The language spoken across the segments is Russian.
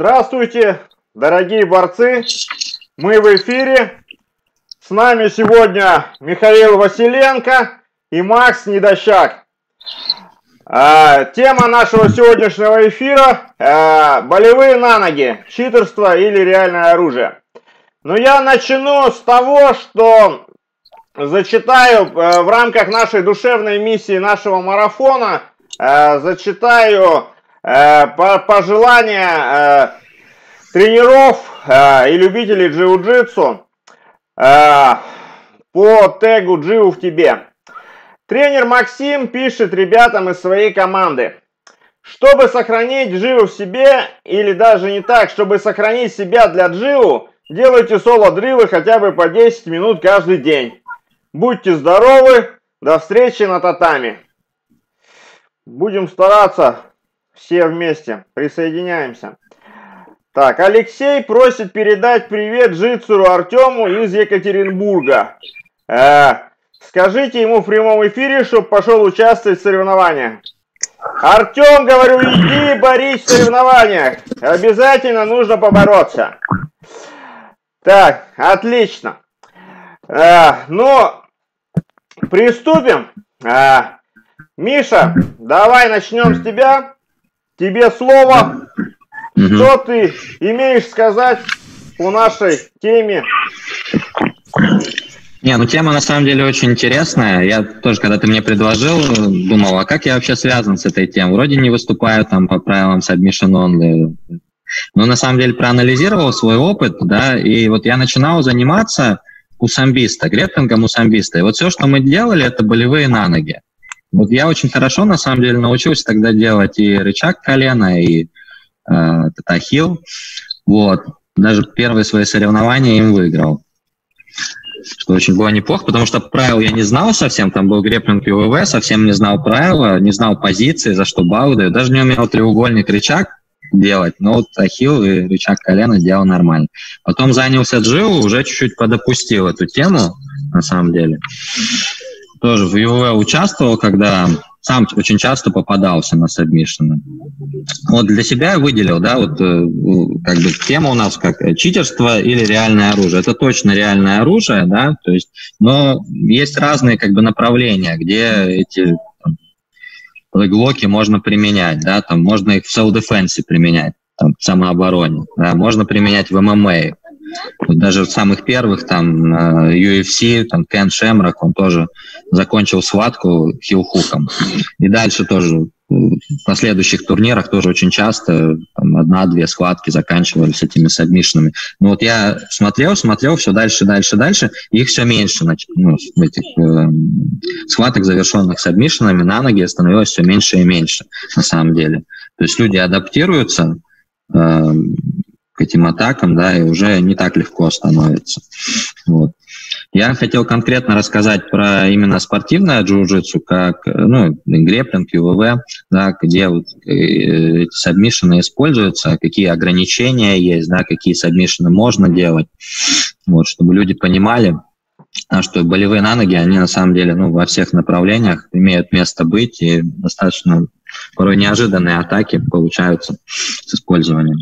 Здравствуйте, дорогие борцы! Мы в эфире. С нами сегодня Михаил Василенко и Макс Недощак. А, тема нашего сегодняшнего эфира а, болевые на ноги, читерство или реальное оружие. Но я начну с того, что зачитаю а, в рамках нашей душевной миссии нашего марафона, зачитаю пожелания тренеров а, и любителей джиу-джитсу а, по тегу «Джиу в тебе». Тренер Максим пишет ребятам из своей команды. Чтобы сохранить джиу в себе, или даже не так, чтобы сохранить себя для джиу, делайте соло-дрилы хотя бы по 10 минут каждый день. Будьте здоровы, до встречи на татами. Будем стараться все вместе, присоединяемся. Так, Алексей просит передать привет Жицеру Артему из Екатеринбурга. Э, скажите ему в прямом эфире, чтобы пошел участвовать в соревнованиях. Артем, говорю, иди борись в соревнованиях. Обязательно нужно побороться. Так, отлично. Э, ну, приступим. Э, Миша, давай начнем с тебя. Тебе слово. Угу. Что ты имеешь сказать по нашей теме? Не, ну тема на самом деле очень интересная. Я тоже, когда ты мне предложил, думал, а как я вообще связан с этой темой? Вроде не выступаю там по правилам submission only. Но на самом деле проанализировал свой опыт, да, и вот я начинал заниматься у самбиста, греплингом у самбиста. И вот все, что мы делали, это болевые на ноги. Вот я очень хорошо, на самом деле, научился тогда делать и рычаг колена, и э, Татахил. Вот. Даже первые свои соревнования им выиграл. Что очень было неплохо, потому что правил я не знал совсем, там был греплинг ЮВВ, совсем не знал правила, не знал позиции, за что баллы дают. Даже не умел треугольник рычаг делать, но вот ахилл и рычаг колена делал нормально. Потом занялся джиу, уже чуть-чуть подопустил эту тему, на самом деле. Тоже в ЮВ участвовал, когда сам очень часто попадался на сабмишины. Вот для себя я выделил, да, вот э, как бы тема у нас как э, читерство или реальное оружие. Это точно реальное оружие, да, то есть, но есть разные как бы направления, где эти глоки можно применять, да, там можно их в self-defense применять, там, в самообороне, да, можно применять в ММА, вот даже в самых первых, там, UFC, там, Кен Шемрак, он тоже закончил схватку хилхуком. И дальше тоже в последующих турнирах тоже очень часто одна-две схватки заканчивались этими сабмишинами. Но вот я смотрел, смотрел все дальше, дальше, дальше, и их все меньше, ну, этих э, схваток, завершенных сабмишинами, на ноги становилось все меньше и меньше, на самом деле. То есть люди адаптируются, э, к этим атакам, да, и уже не так легко становится. Вот. Я хотел конкретно рассказать про именно спортивное джиу-джитсу, как ну, греплинг, ЮВВ, да, где вот э, эти сабмишины используются, какие ограничения есть, да, какие сабмишины можно делать, вот, чтобы люди понимали, а что болевые на ноги, они на самом деле ну, во всех направлениях имеют место быть, и достаточно порой неожиданные атаки получаются с использованием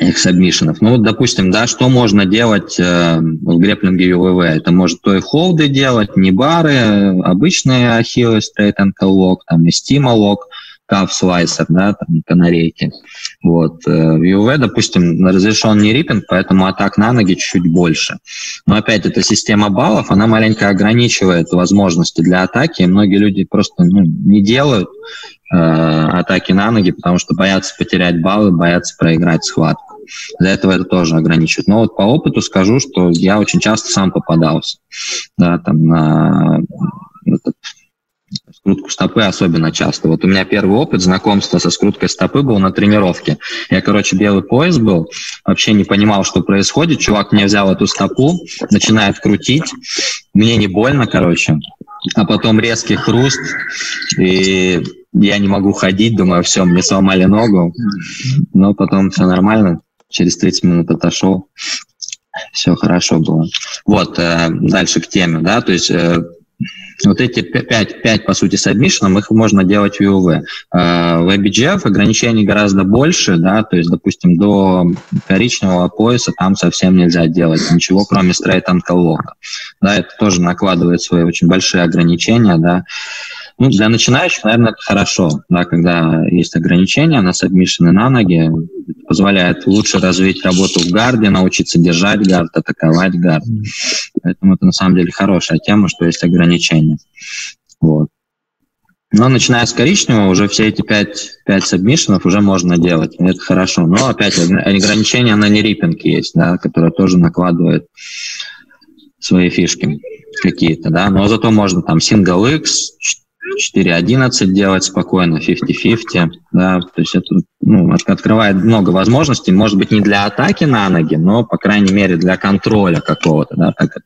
их сабмишенов. Ну, вот, допустим, да, что можно делать э, в греплинге UVV? Это может то и холды делать, не бары, обычные ахиллы, ankle lock, там, и стима lock, каф слайсер, да, там, канарейки. Вот. Э, в UV, допустим, разрешен не риппинг, поэтому атак на ноги чуть-чуть больше. Но опять эта система баллов, она маленько ограничивает возможности для атаки, и многие люди просто ну, не делают, атаки на ноги, потому что боятся потерять баллы, боятся проиграть схватку. Для этого это тоже ограничивает. Но вот по опыту скажу, что я очень часто сам попадался. Да, там на этот, скрутку стопы особенно часто. Вот у меня первый опыт знакомства со скруткой стопы был на тренировке. Я, короче, белый пояс был, вообще не понимал, что происходит. Чувак мне взял эту стопу, начинает крутить. Мне не больно, короче. А потом резкий хруст, и я не могу ходить, думаю, все, мне сломали ногу, но потом все нормально, через 30 минут отошел, все хорошо было. Вот, э, дальше к теме, да, то есть э, вот эти 5, 5 по сути, сабмишенов, их можно делать в UV. А, в IBGF ограничений гораздо больше, да, то есть, допустим, до коричневого пояса там совсем нельзя делать ничего, кроме straight ankle Да, это тоже накладывает свои очень большие ограничения, да. Ну, для начинающих, наверное, это хорошо, да, когда есть ограничения на сабмишины на ноги, позволяет лучше развить работу в гарде, научиться держать гард, атаковать гард. Поэтому это на самом деле хорошая тема, что есть ограничения. Вот. Но начиная с коричневого, уже все эти пять, пять сабмишенов уже можно делать. Это хорошо. Но опять ограничения на нериппинг есть, да, которые тоже накладывают свои фишки какие-то, да. Но зато можно там single X, 4.11 делать спокойно, 50-50, да, то есть это ну, открывает много возможностей, может быть, не для атаки на ноги, но, по крайней мере, для контроля какого-то, да, так как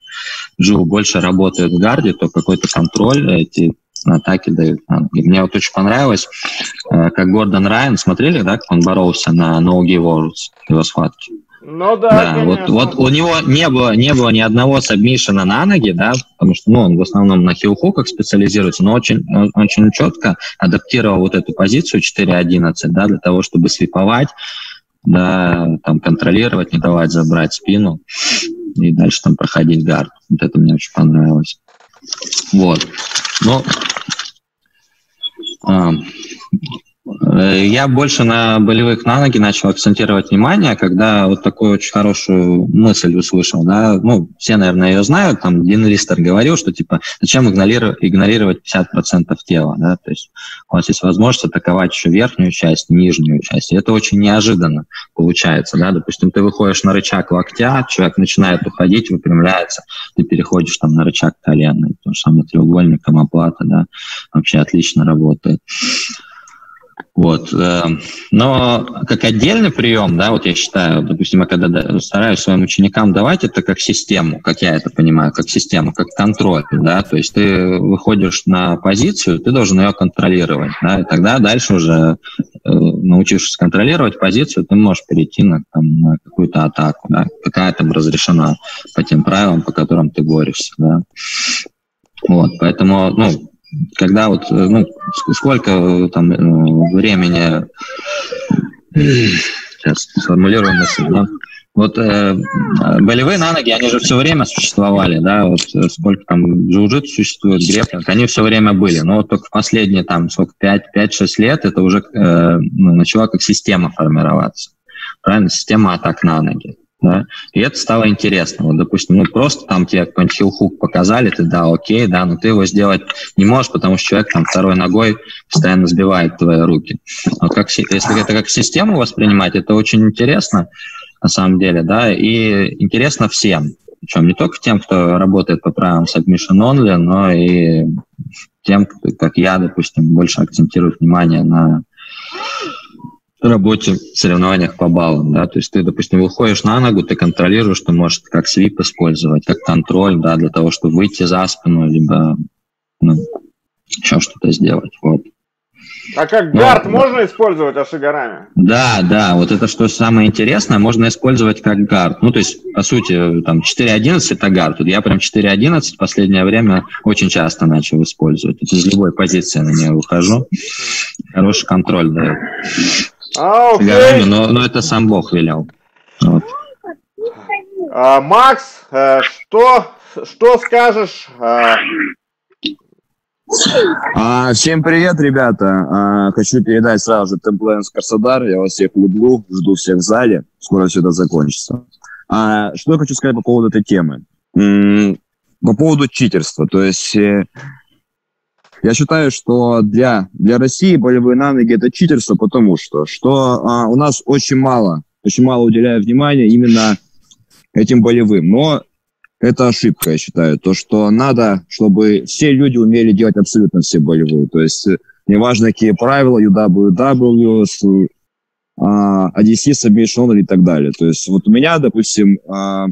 Джил больше работает в гарде, то какой-то контроль эти атаки дают. И мне вот очень понравилось, э, как Гордон Райан, смотрели, да, как он боролся на Give Words, его схватки? Ну да, да вот, вот у него не было, не было ни одного сабмишена на ноги, да, потому что ну, он в основном на хилхуках специализируется, но очень, очень четко адаптировал вот эту позицию 4.11, да, для того, чтобы свиповать, да, там контролировать, не давать забрать спину и дальше там проходить гард. Вот это мне очень понравилось. Вот. Ну, а, я больше на болевых на ноги начал акцентировать внимание, когда вот такую очень хорошую мысль услышал. Да? Ну, все, наверное, ее знают. Там Дин Листер говорил, что типа зачем игнорировать, игнорировать 50% тела. Да? То есть у вас есть возможность атаковать еще верхнюю часть, нижнюю часть. И это очень неожиданно получается. Да? Допустим, ты выходишь на рычаг локтя, человек начинает уходить, выпрямляется, ты переходишь там на рычаг колена. То же самое треугольник, оплата, да, вообще отлично работает. Вот. Э, но как отдельный прием, да, вот я считаю, допустим, я когда стараюсь своим ученикам давать это как систему, как я это понимаю, как систему, как контроль, да, то есть ты выходишь на позицию, ты должен ее контролировать, да, и тогда дальше уже э, научившись контролировать позицию, ты можешь перейти на, там, на какую-то атаку, да, какая там разрешена по тем правилам, по которым ты борешься, да. Вот, поэтому, ну, когда вот, э, ну, сколько э, там э, времени, сейчас сформулируем мысль, да, вот э, болевые на ноги, они же все время существовали, да, вот сколько там джиу-джитсу существует, греплинг, они все время были, но вот только в последние там сколько, 5-6 лет это уже э, начала как система формироваться, правильно, система атак на ноги. Да? И это стало интересно. Вот, допустим, ну просто там тебе какой-нибудь хилхук показали, ты да, окей, да, но ты его сделать не можешь, потому что человек там второй ногой постоянно сбивает твои руки. Вот как, если это как систему воспринимать, это очень интересно на самом деле, да, и интересно всем. Причем не только тем, кто работает по правилам submission only, но и тем, как я, допустим, больше акцентирую внимание на работе соревнованиях по баллам, да, то есть ты, допустим, выходишь на ногу, ты контролируешь, ты можешь как свип использовать, как контроль, да, для того, чтобы выйти за спину, либо ну, еще что-то сделать, вот. А как гард Но, можно да. использовать ашигарами? Да, да, вот это что самое интересное, можно использовать как гард. Ну, то есть, по сути, там 4.11 это гард. Вот я прям 4.11 в последнее время очень часто начал использовать. Из любой позиции на нее выхожу. Хороший контроль дает. А, окей. но, но это сам Бог велел. Вот. А, Макс, э, что, что скажешь? А... А, всем привет, ребята. А, хочу передать сразу же Темпленс Краснодар. Я вас всех люблю, жду всех в зале. Скоро все это закончится. А, что я хочу сказать по поводу этой темы? М-м, по поводу читерства. То есть э, я считаю, что для, для России болевые на ноги это читерство, потому что, что а, у нас очень мало, очень мало уделяют внимания именно этим болевым. Но это ошибка, я считаю. То, что надо, чтобы все люди умели делать абсолютно все болевые. То есть э, неважно, какие правила, UWW, ADC, Submission и так далее. То есть вот у меня, допустим, а,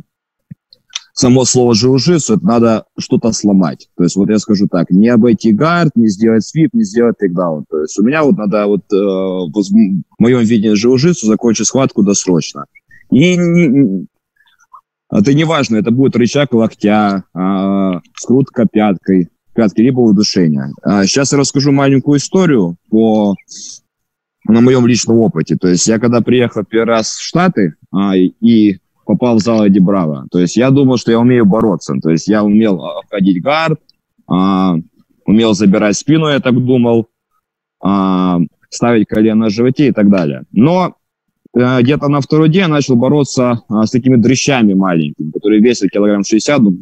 само слово джиу-джитсу, это надо что-то сломать. То есть вот я скажу так, не обойти гард, не сделать свип, не сделать тейкдаун. То есть у меня вот надо вот э, в моем видении джиу-джитсу закончить схватку досрочно. И не, это не важно, это будет рычаг локтя, э, скрутка пяткой, пятки, либо удушение. А сейчас я расскажу маленькую историю по на моем личном опыте. То есть я когда приехал первый раз в Штаты а, и попал в зал Эдди Браво, то есть я думал, что я умею бороться. То есть я умел обходить гард, а, умел забирать спину, я так думал, а, ставить колено на животе и так далее. Но а, где-то на второй день я начал бороться а, с такими дрыщами маленькими, которые весят килограмм 60, ну,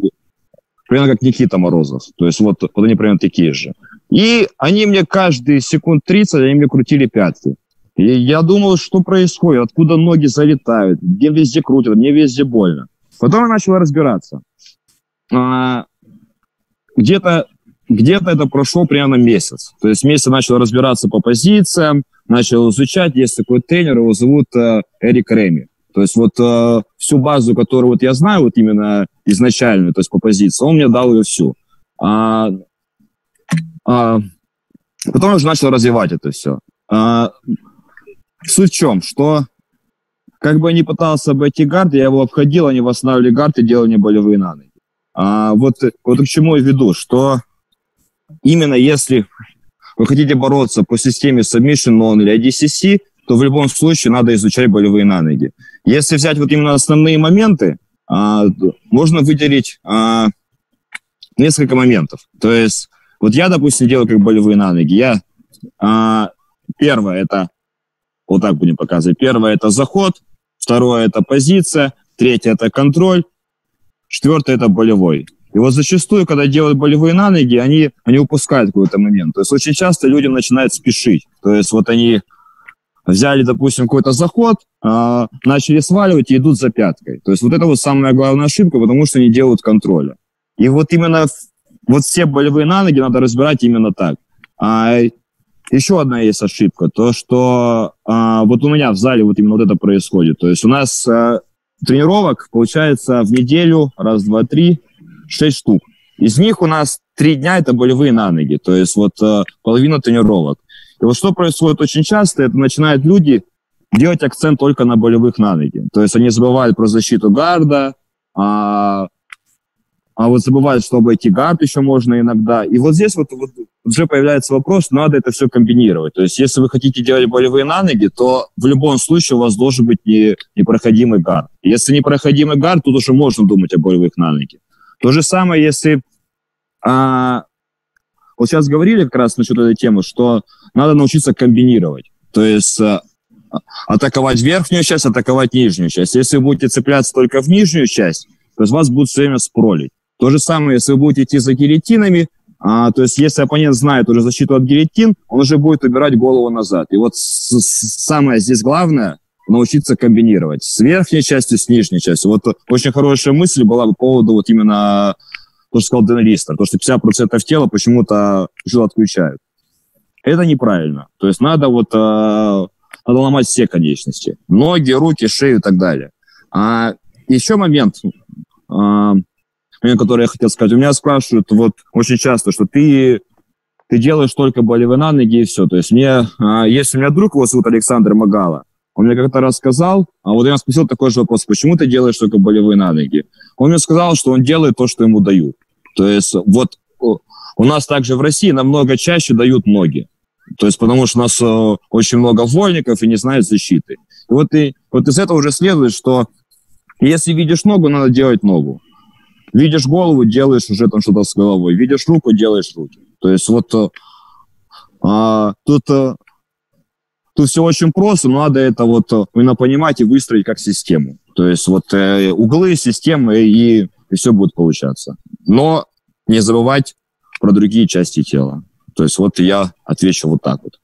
примерно как Никита Морозов. То есть вот, вот они примерно такие же. И они мне каждые секунд 30, они мне крутили пятки. И я думал, что происходит, откуда ноги залетают, где везде крутят, мне везде больно. Потом я начал разбираться. А, где-то где это прошло примерно месяц. То есть месяц начал разбираться по позициям, начал изучать. Есть такой тренер, его зовут э, Эрик Реми. То есть вот э, всю базу, которую вот я знаю, вот именно изначальную, то есть по позиции, он мне дал ее всю. А, а, потом я уже начал развивать это все. А, суть в чем, что как бы я не пытался обойти гард, я его обходил, они восстанавливали гард и делали мне болевые на ноги. А, вот, вот к чему я веду, что именно если вы хотите бороться по системе Submission On или IDCC, то в любом случае надо изучать болевые на ноги. Если взять вот именно основные моменты, а, можно выделить а, несколько моментов. То есть вот я, допустим, делаю как болевые на ноги. Я, а, первое, это, вот так будем показывать, первое, это заход, второе, это позиция, третье, это контроль, четвертое, это болевой. И вот зачастую, когда делают болевые на ноги, они, они упускают какой-то момент. То есть очень часто людям начинают спешить. То есть вот они взяли, допустим, какой-то заход, э, начали сваливать и идут за пяткой. То есть вот это вот самая главная ошибка, потому что они делают контроля. И вот именно вот все болевые на ноги надо разбирать именно так. А еще одна есть ошибка, то что а, вот у меня в зале вот именно вот это происходит. То есть у нас а, тренировок получается в неделю раз, два, три, шесть штук. Из них у нас три дня это болевые на ноги, то есть вот а, половина тренировок. И вот что происходит очень часто, это начинают люди делать акцент только на болевых на ноги. То есть они забывают про защиту гарда, а, а вот забывают, что обойти гард еще можно иногда. И вот здесь вот, вот уже появляется вопрос, надо это все комбинировать. То есть если вы хотите делать болевые на ноги, то в любом случае у вас должен быть не, непроходимый гард. Если непроходимый гард, тут уже можно думать о болевых на ноги. То же самое, если... А, вот сейчас говорили как раз насчет этой темы, что надо научиться комбинировать. То есть э, атаковать верхнюю часть, атаковать нижнюю часть. Если вы будете цепляться только в нижнюю часть, то есть вас будут все время спролить. То же самое, если вы будете идти за гильотинами, а, то есть если оппонент знает уже защиту от гильотин, он уже будет убирать голову назад. И вот с, с, самое здесь главное научиться комбинировать с верхней частью, с нижней частью. Вот очень хорошая мысль была по поводу вот именно то, что сказал Дэн Ристер, то, что 50% тела почему-то жил отключают. Это неправильно. То есть надо вот э, надо ломать все конечности. Ноги, руки, шею и так далее. А еще момент, э, момент, который я хотел сказать. У меня спрашивают вот очень часто, что ты, ты делаешь только болевые на ноги и все. То есть мне, э, если у меня друг его зовут Александр Магала, он мне как-то рассказал, а вот я спросил такой же вопрос, почему ты делаешь только болевые на ноги? Он мне сказал, что он делает то, что ему дают. То есть вот у нас также в России намного чаще дают ноги. То есть потому что у нас э, очень много вольников и не знают защиты. И вот, и, вот из этого уже следует, что если видишь ногу, надо делать ногу. Видишь голову, делаешь уже там что-то с головой. Видишь руку, делаешь руки. То есть вот э, а, тут, а, тут все очень просто, но надо это вот именно понимать и выстроить как систему. То есть вот э, углы, системы и, и все будет получаться. Но не забывать про другие части тела. То есть вот я отвечу вот так вот.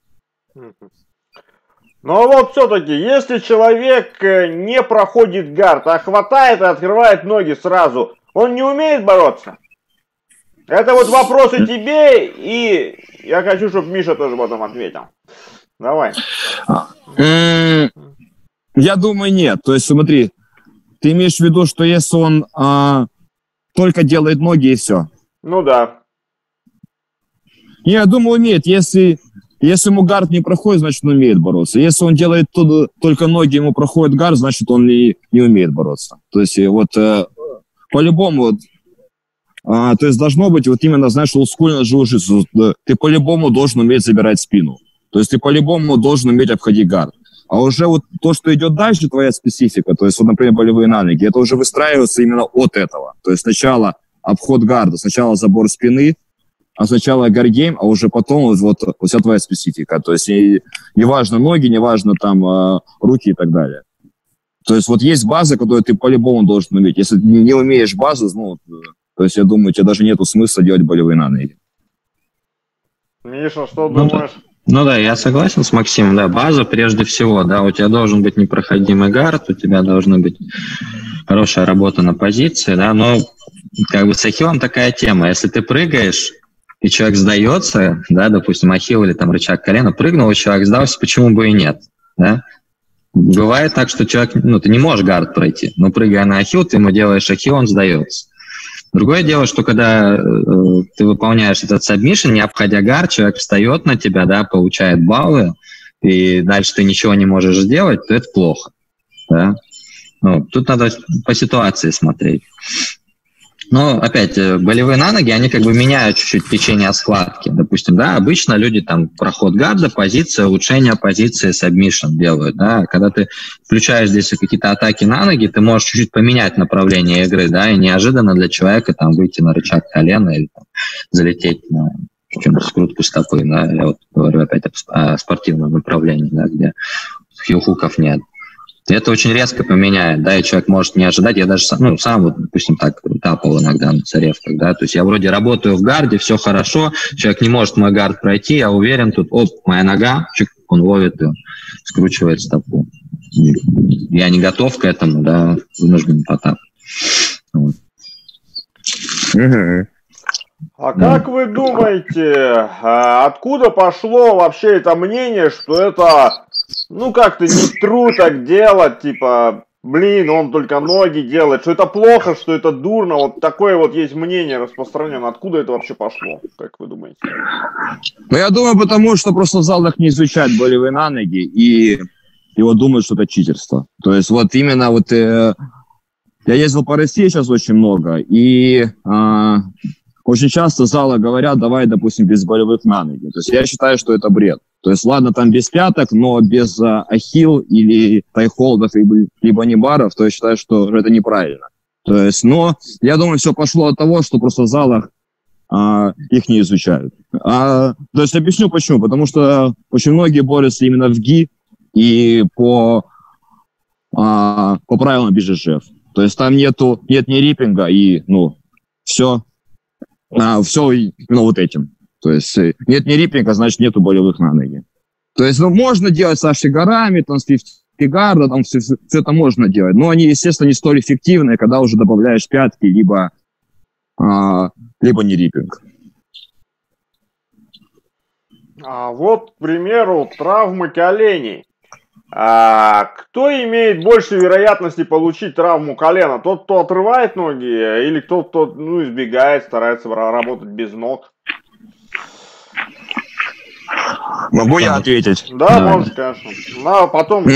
Ну а вот все-таки, если человек э, не проходит гард, а хватает и открывает ноги сразу, он не умеет бороться? Это вот вопросы тебе, и я хочу, чтобы Миша тоже потом ответил. Давай. Я думаю, нет. То есть, смотри, ты имеешь в виду, что если он а, только делает ноги и все? Ну да. Я думаю, умеет. Если, если ему гард не проходит, значит, он умеет бороться. Если он делает только ноги, ему проходит гард, значит, он не, не умеет бороться. То есть вот э, по-любому а, то есть должно быть вот именно, знаешь, олдскульно jiu Ты по-любому должен уметь забирать спину. То есть ты по-любому должен уметь обходить гард. А уже вот то, что идет дальше, твоя специфика, то есть, вот, например, болевые на ноги, это уже выстраивается именно от этого. То есть сначала обход гарда, сначала забор спины, а сначала гаргейм, а уже потом вот, вот, вся твоя специфика. То есть неважно ноги, неважно там э, руки и так далее. То есть вот есть база, которую ты по-любому должен уметь. Если не умеешь базу, ну, то есть я думаю, тебе даже нету смысла делать болевые на ноги. Миша, что ну, думаешь? Ну да, я согласен с Максимом, да, база прежде всего, да, у тебя должен быть непроходимый гард, у тебя должна быть хорошая работа на позиции, да, но как бы с ахиллом такая тема, если ты прыгаешь, и человек сдается, да, допустим, ахилл или там рычаг колена, прыгнул, и человек сдался, почему бы и нет, да, Бывает так, что человек, ну, ты не можешь guard пройти, но прыгая на ахилл, ты ему делаешь ахилл, он сдается. Другое дело, что когда э, ты выполняешь этот submission, не обходя guard, человек встает на тебя, да, получает баллы, и дальше ты ничего не можешь сделать, то это плохо. Да? Ну, тут надо по ситуации смотреть. Но, опять, э, болевые на ноги, они как бы меняют чуть-чуть течение схватки. Допустим, да, обычно люди там проход гарда, позиция, улучшение позиции, submission делают, да. Когда ты включаешь здесь какие-то атаки на ноги, ты можешь чуть-чуть поменять направление игры, да, и неожиданно для человека там выйти на рычаг колена или там, залететь на чем-то скрутку стопы, да, я вот говорю опять о спортивном направлении, да, где хилхуков нет. Это очень резко поменяет, да, и человек может не ожидать. Я даже сам, ну, сам вот, допустим, так тапал иногда на царевках, да, то есть я вроде работаю в гарде, все хорошо, человек не может мой гард пройти, я уверен, тут, оп, моя нога, он ловит и скручивает стопу. Я не готов к этому, да, вынужден потап. Вот. А как вы думаете, а откуда пошло вообще это мнение, что это ну как-то не тру так делать, типа, блин, он только ноги делает, что это плохо, что это дурно, вот такое вот есть мнение распространено. Откуда это вообще пошло, как вы думаете? Ну, я думаю, потому что просто в залах не изучают болевые на ноги, и его думают, что это читерство. То есть вот именно вот э, я ездил по России сейчас очень много, и э, очень часто залы говорят, давай, допустим, без болевых на ноги. То есть я считаю, что это бред. То есть, ладно, там без пяток, но без а, ахилл или тайхолдов, либо, либо небаров, то я считаю, что это неправильно. То есть, но я думаю, все пошло от того, что просто в залах а, их не изучают. А, то есть объясню почему. Потому что очень многие борются именно в ГИ и по, а, по правилам BGF. То есть там нету, нет ни риппинга и, ну, все, а, все именно вот этим. То есть э, нет ни риппинга, значит нету болевых на ноги. То есть ну, можно делать со шигарами, там, с фигарда, там все, все это можно делать, но они, естественно, не столь эффективны, когда уже добавляешь пятки, либо, а, либо не риппинг. А вот, к примеру, травмы коленей. А, кто имеет больше вероятности получить травму колена? Тот, кто отрывает ноги, или тот, кто ну, избегает, старается работать без ног? Могу я ответить? Да, да. можешь, конечно. Ну, а потом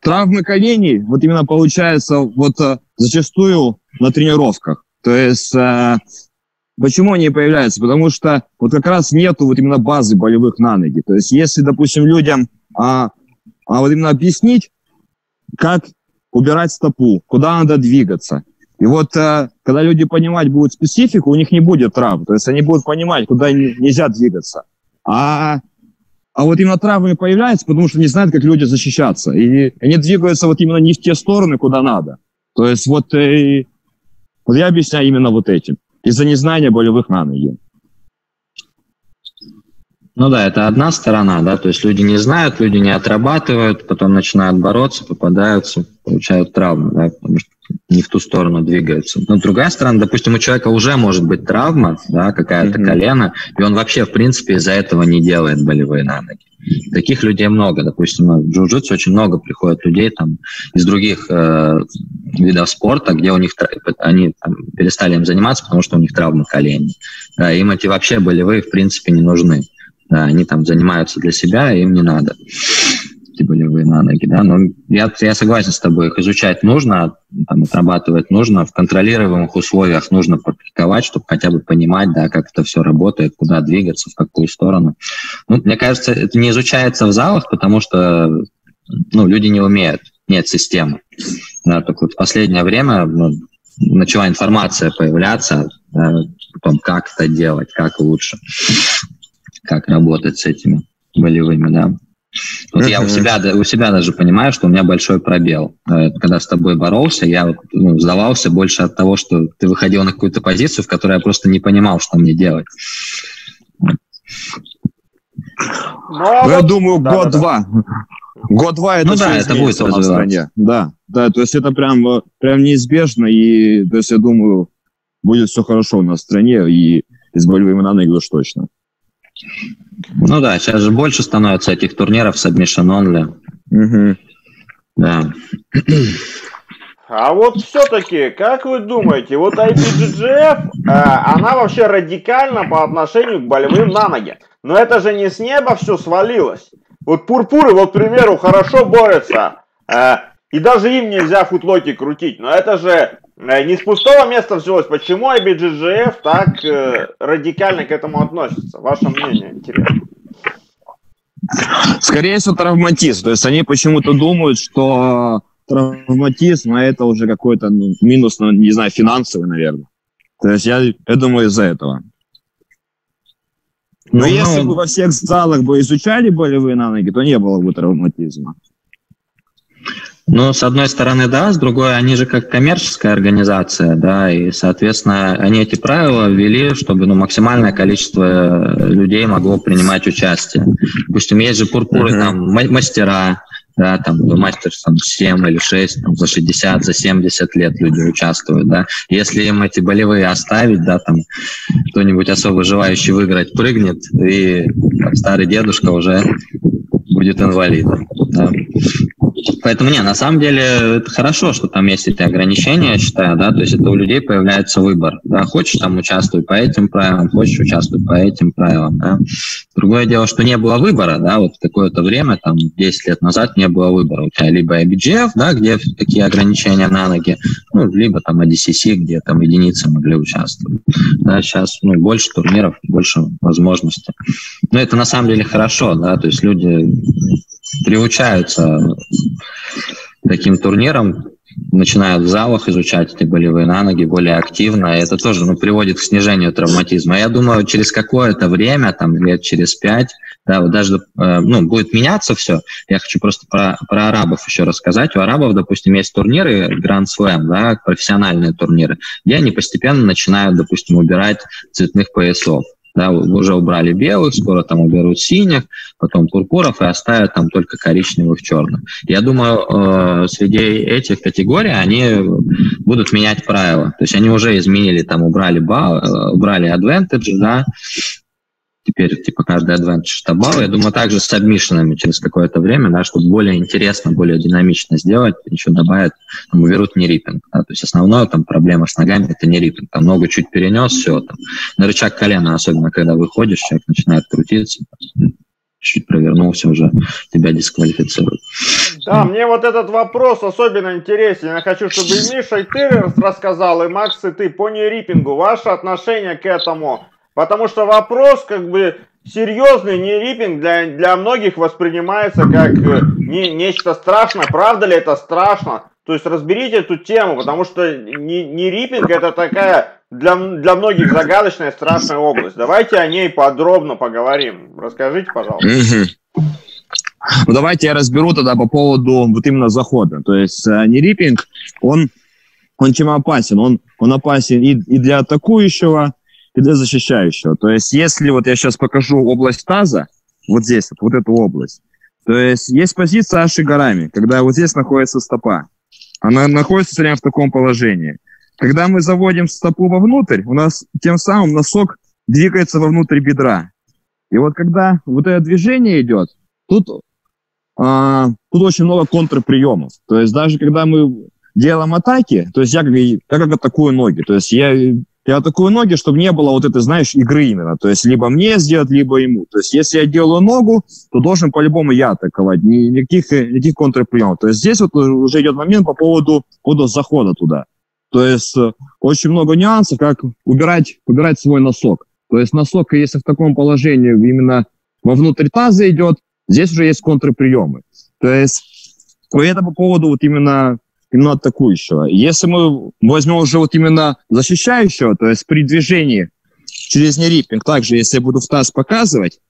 Травмы коленей, вот именно получается, вот э, зачастую на тренировках. То есть, э, почему они появляются? Потому что вот как раз нету вот именно базы болевых на ноги. То есть, если, допустим, людям а, а вот именно объяснить, как убирать стопу, куда надо двигаться. И вот э, когда люди понимать будут специфику, у них не будет травм. То есть они будут понимать, куда нельзя двигаться. А, а вот именно травмы появляются, потому что не знают, как люди защищаться. И они двигаются вот именно не в те стороны, куда надо. То есть вот, э, вот я объясняю именно вот этим. Из-за незнания болевых на ноги. Ну да, это одна сторона, да, то есть люди не знают, люди не отрабатывают, потом начинают бороться, попадаются, получают травму, да, потому что не в ту сторону двигаются. Но другая сторона, допустим, у человека уже может быть травма, да, какая-то mm-hmm. колено, и он вообще, в принципе, из-за этого не делает болевые на ноги. Таких людей много. Допустим, в джиу-джитсу очень много приходят людей там, из других э, видов спорта, где у них они там, перестали им заниматься, потому что у них травмы колени. Да, им эти вообще болевые, в принципе, не нужны. Да, они там занимаются для себя, им не надо. эти болевые на ноги, да, но я, я согласен с тобой, их изучать нужно, там, отрабатывать нужно, в контролируемых условиях нужно практиковать, чтобы хотя бы понимать, да, как это все работает, куда двигаться, в какую сторону. Ну, мне кажется, это не изучается в залах, потому что ну, люди не умеют, нет системы. Да, только вот в последнее время ну, начала информация появляться да, о том, как это делать, как лучше, как работать с этими болевыми, да. Вот uh-huh. я у себя, у себя даже понимаю, что у меня большой пробел. Э, когда с тобой боролся, я ну, сдавался больше от того, что ты выходил на какую-то позицию, в которой я просто не понимал, что мне делать. Ну, а ну, я думаю, год-два. Год-два это, ну, да, это будет в стране. Да, да, то есть это прям, э, прям неизбежно, и то есть я думаю, будет все хорошо у нас в стране, и с болевыми на ноги уж точно. Ну да, сейчас же больше становится этих турниров с Admission Only. Угу. Да. А вот все-таки, как вы думаете, вот IBGGF, э, она вообще радикальна по отношению к болевым на ноги. Но это же не с неба все свалилось. Вот пурпуры, вот, к примеру, хорошо борются. Э, и даже им нельзя футлоки крутить. Но это же э, не с пустого места взялось. Почему IBGGF так э, радикально к этому относится? Ваше мнение интересно. Скорее всего, травматизм. То есть они почему-то думают, что травматизм, а это уже какой-то ну, минус, ну, не знаю, финансовый, наверное. То есть я, я думаю, из-за этого. Но ну, если ну, бы во всех залах бы изучали болевые на ноги, то не было бы травматизма. Ну, с одной стороны, да, с другой, они же как коммерческая организация, да, и, соответственно, они эти правила ввели, чтобы ну, максимальное количество людей могло принимать участие. Допустим, есть же пурпуры, uh-huh. там, мастера, да, там, мастер там, 7 или 6, там, за 60, за 70 лет люди участвуют, да. Если им эти болевые оставить, да, там, кто-нибудь особо желающий выиграть прыгнет, и там, старый дедушка уже будет инвалидом, да. Поэтому, не, на самом деле, это хорошо, что там есть эти ограничения, я считаю, да, то есть это у людей появляется выбор, да, хочешь там участвовать по этим правилам, хочешь участвовать по этим правилам, да. Другое дело, что не было выбора, да, вот какое-то время, там, 10 лет назад не было выбора. У тебя либо IBGF, да, где такие ограничения на ноги, ну, либо там ADCC, где там единицы могли участвовать. Да, сейчас, ну, больше турниров, больше возможностей. Но это на самом деле хорошо, да, то есть люди приучаются таким турнирам, начинают в залах изучать эти болевые на ноги более активно, и это тоже ну, приводит к снижению травматизма. Я думаю, через какое-то время, там лет через пять, да, вот даже э, ну, будет меняться все. Я хочу просто про, про арабов еще рассказать. У арабов, допустим, есть турниры Grand Slam, да, профессиональные турниры, где они постепенно начинают, допустим, убирать цветных поясов. Да, уже убрали белых, скоро там уберут синих, потом пурпуров и оставят там только коричневых, черных. Я думаю, э, среди этих категорий они будут менять правила. То есть они уже изменили, там убрали, бал, э, убрали advantage, да, теперь типа каждый это балл. Я думаю, также с сабмишинами через какое-то время, да, чтобы более интересно, более динамично сделать, еще добавят, там, уберут не риппинг. Да, то есть основная там проблема с ногами это не риппинг. Там ногу чуть перенес, все, там, на рычаг колена, особенно когда выходишь, человек начинает крутиться, чуть провернулся уже, тебя дисквалифицируют. Да, мне вот этот вопрос особенно интересен. Я хочу, чтобы и Миша, и ты рассказал, и Макс, и ты по нерипингу. Ваше отношение к этому Потому что вопрос как бы серьезный, не риппинг для, для многих воспринимается как э, не, нечто страшное. Правда ли это страшно? То есть разберите эту тему, потому что не, не риппинг это такая для, для многих загадочная страшная область. Давайте о ней подробно поговорим. Расскажите, пожалуйста. Ну, давайте я разберу тогда по поводу вот именно захода. То есть э, не риппинг, он, он чем опасен? Он, он опасен и, и для атакующего, для защищающего. То есть если вот я сейчас покажу область таза, вот здесь, вот, вот эту область, то есть есть позиция ашигарами, когда вот здесь находится стопа. Она находится прямо в таком положении. Когда мы заводим стопу вовнутрь, у нас тем самым носок двигается вовнутрь бедра. И вот когда вот это движение идет, тут, а, тут очень много контрприемов. То есть даже когда мы делаем атаки, то есть я как, я как атакую ноги, то есть я я атакую ноги, чтобы не было вот этой, знаешь, игры именно. То есть либо мне сделать, либо ему. То есть если я делаю ногу, то должен по-любому я атаковать. Никаких, никаких контрприемов. То есть здесь вот уже идет момент по поводу, по захода туда. То есть э, очень много нюансов, как убирать, убирать свой носок. То есть носок, если в таком положении именно вовнутрь таза идет, здесь уже есть контрприемы. То есть это по поводу вот именно именно атакующего. Если мы возьмем уже вот именно защищающего, то есть при движении через нериппинг, также если я буду в таз показывать,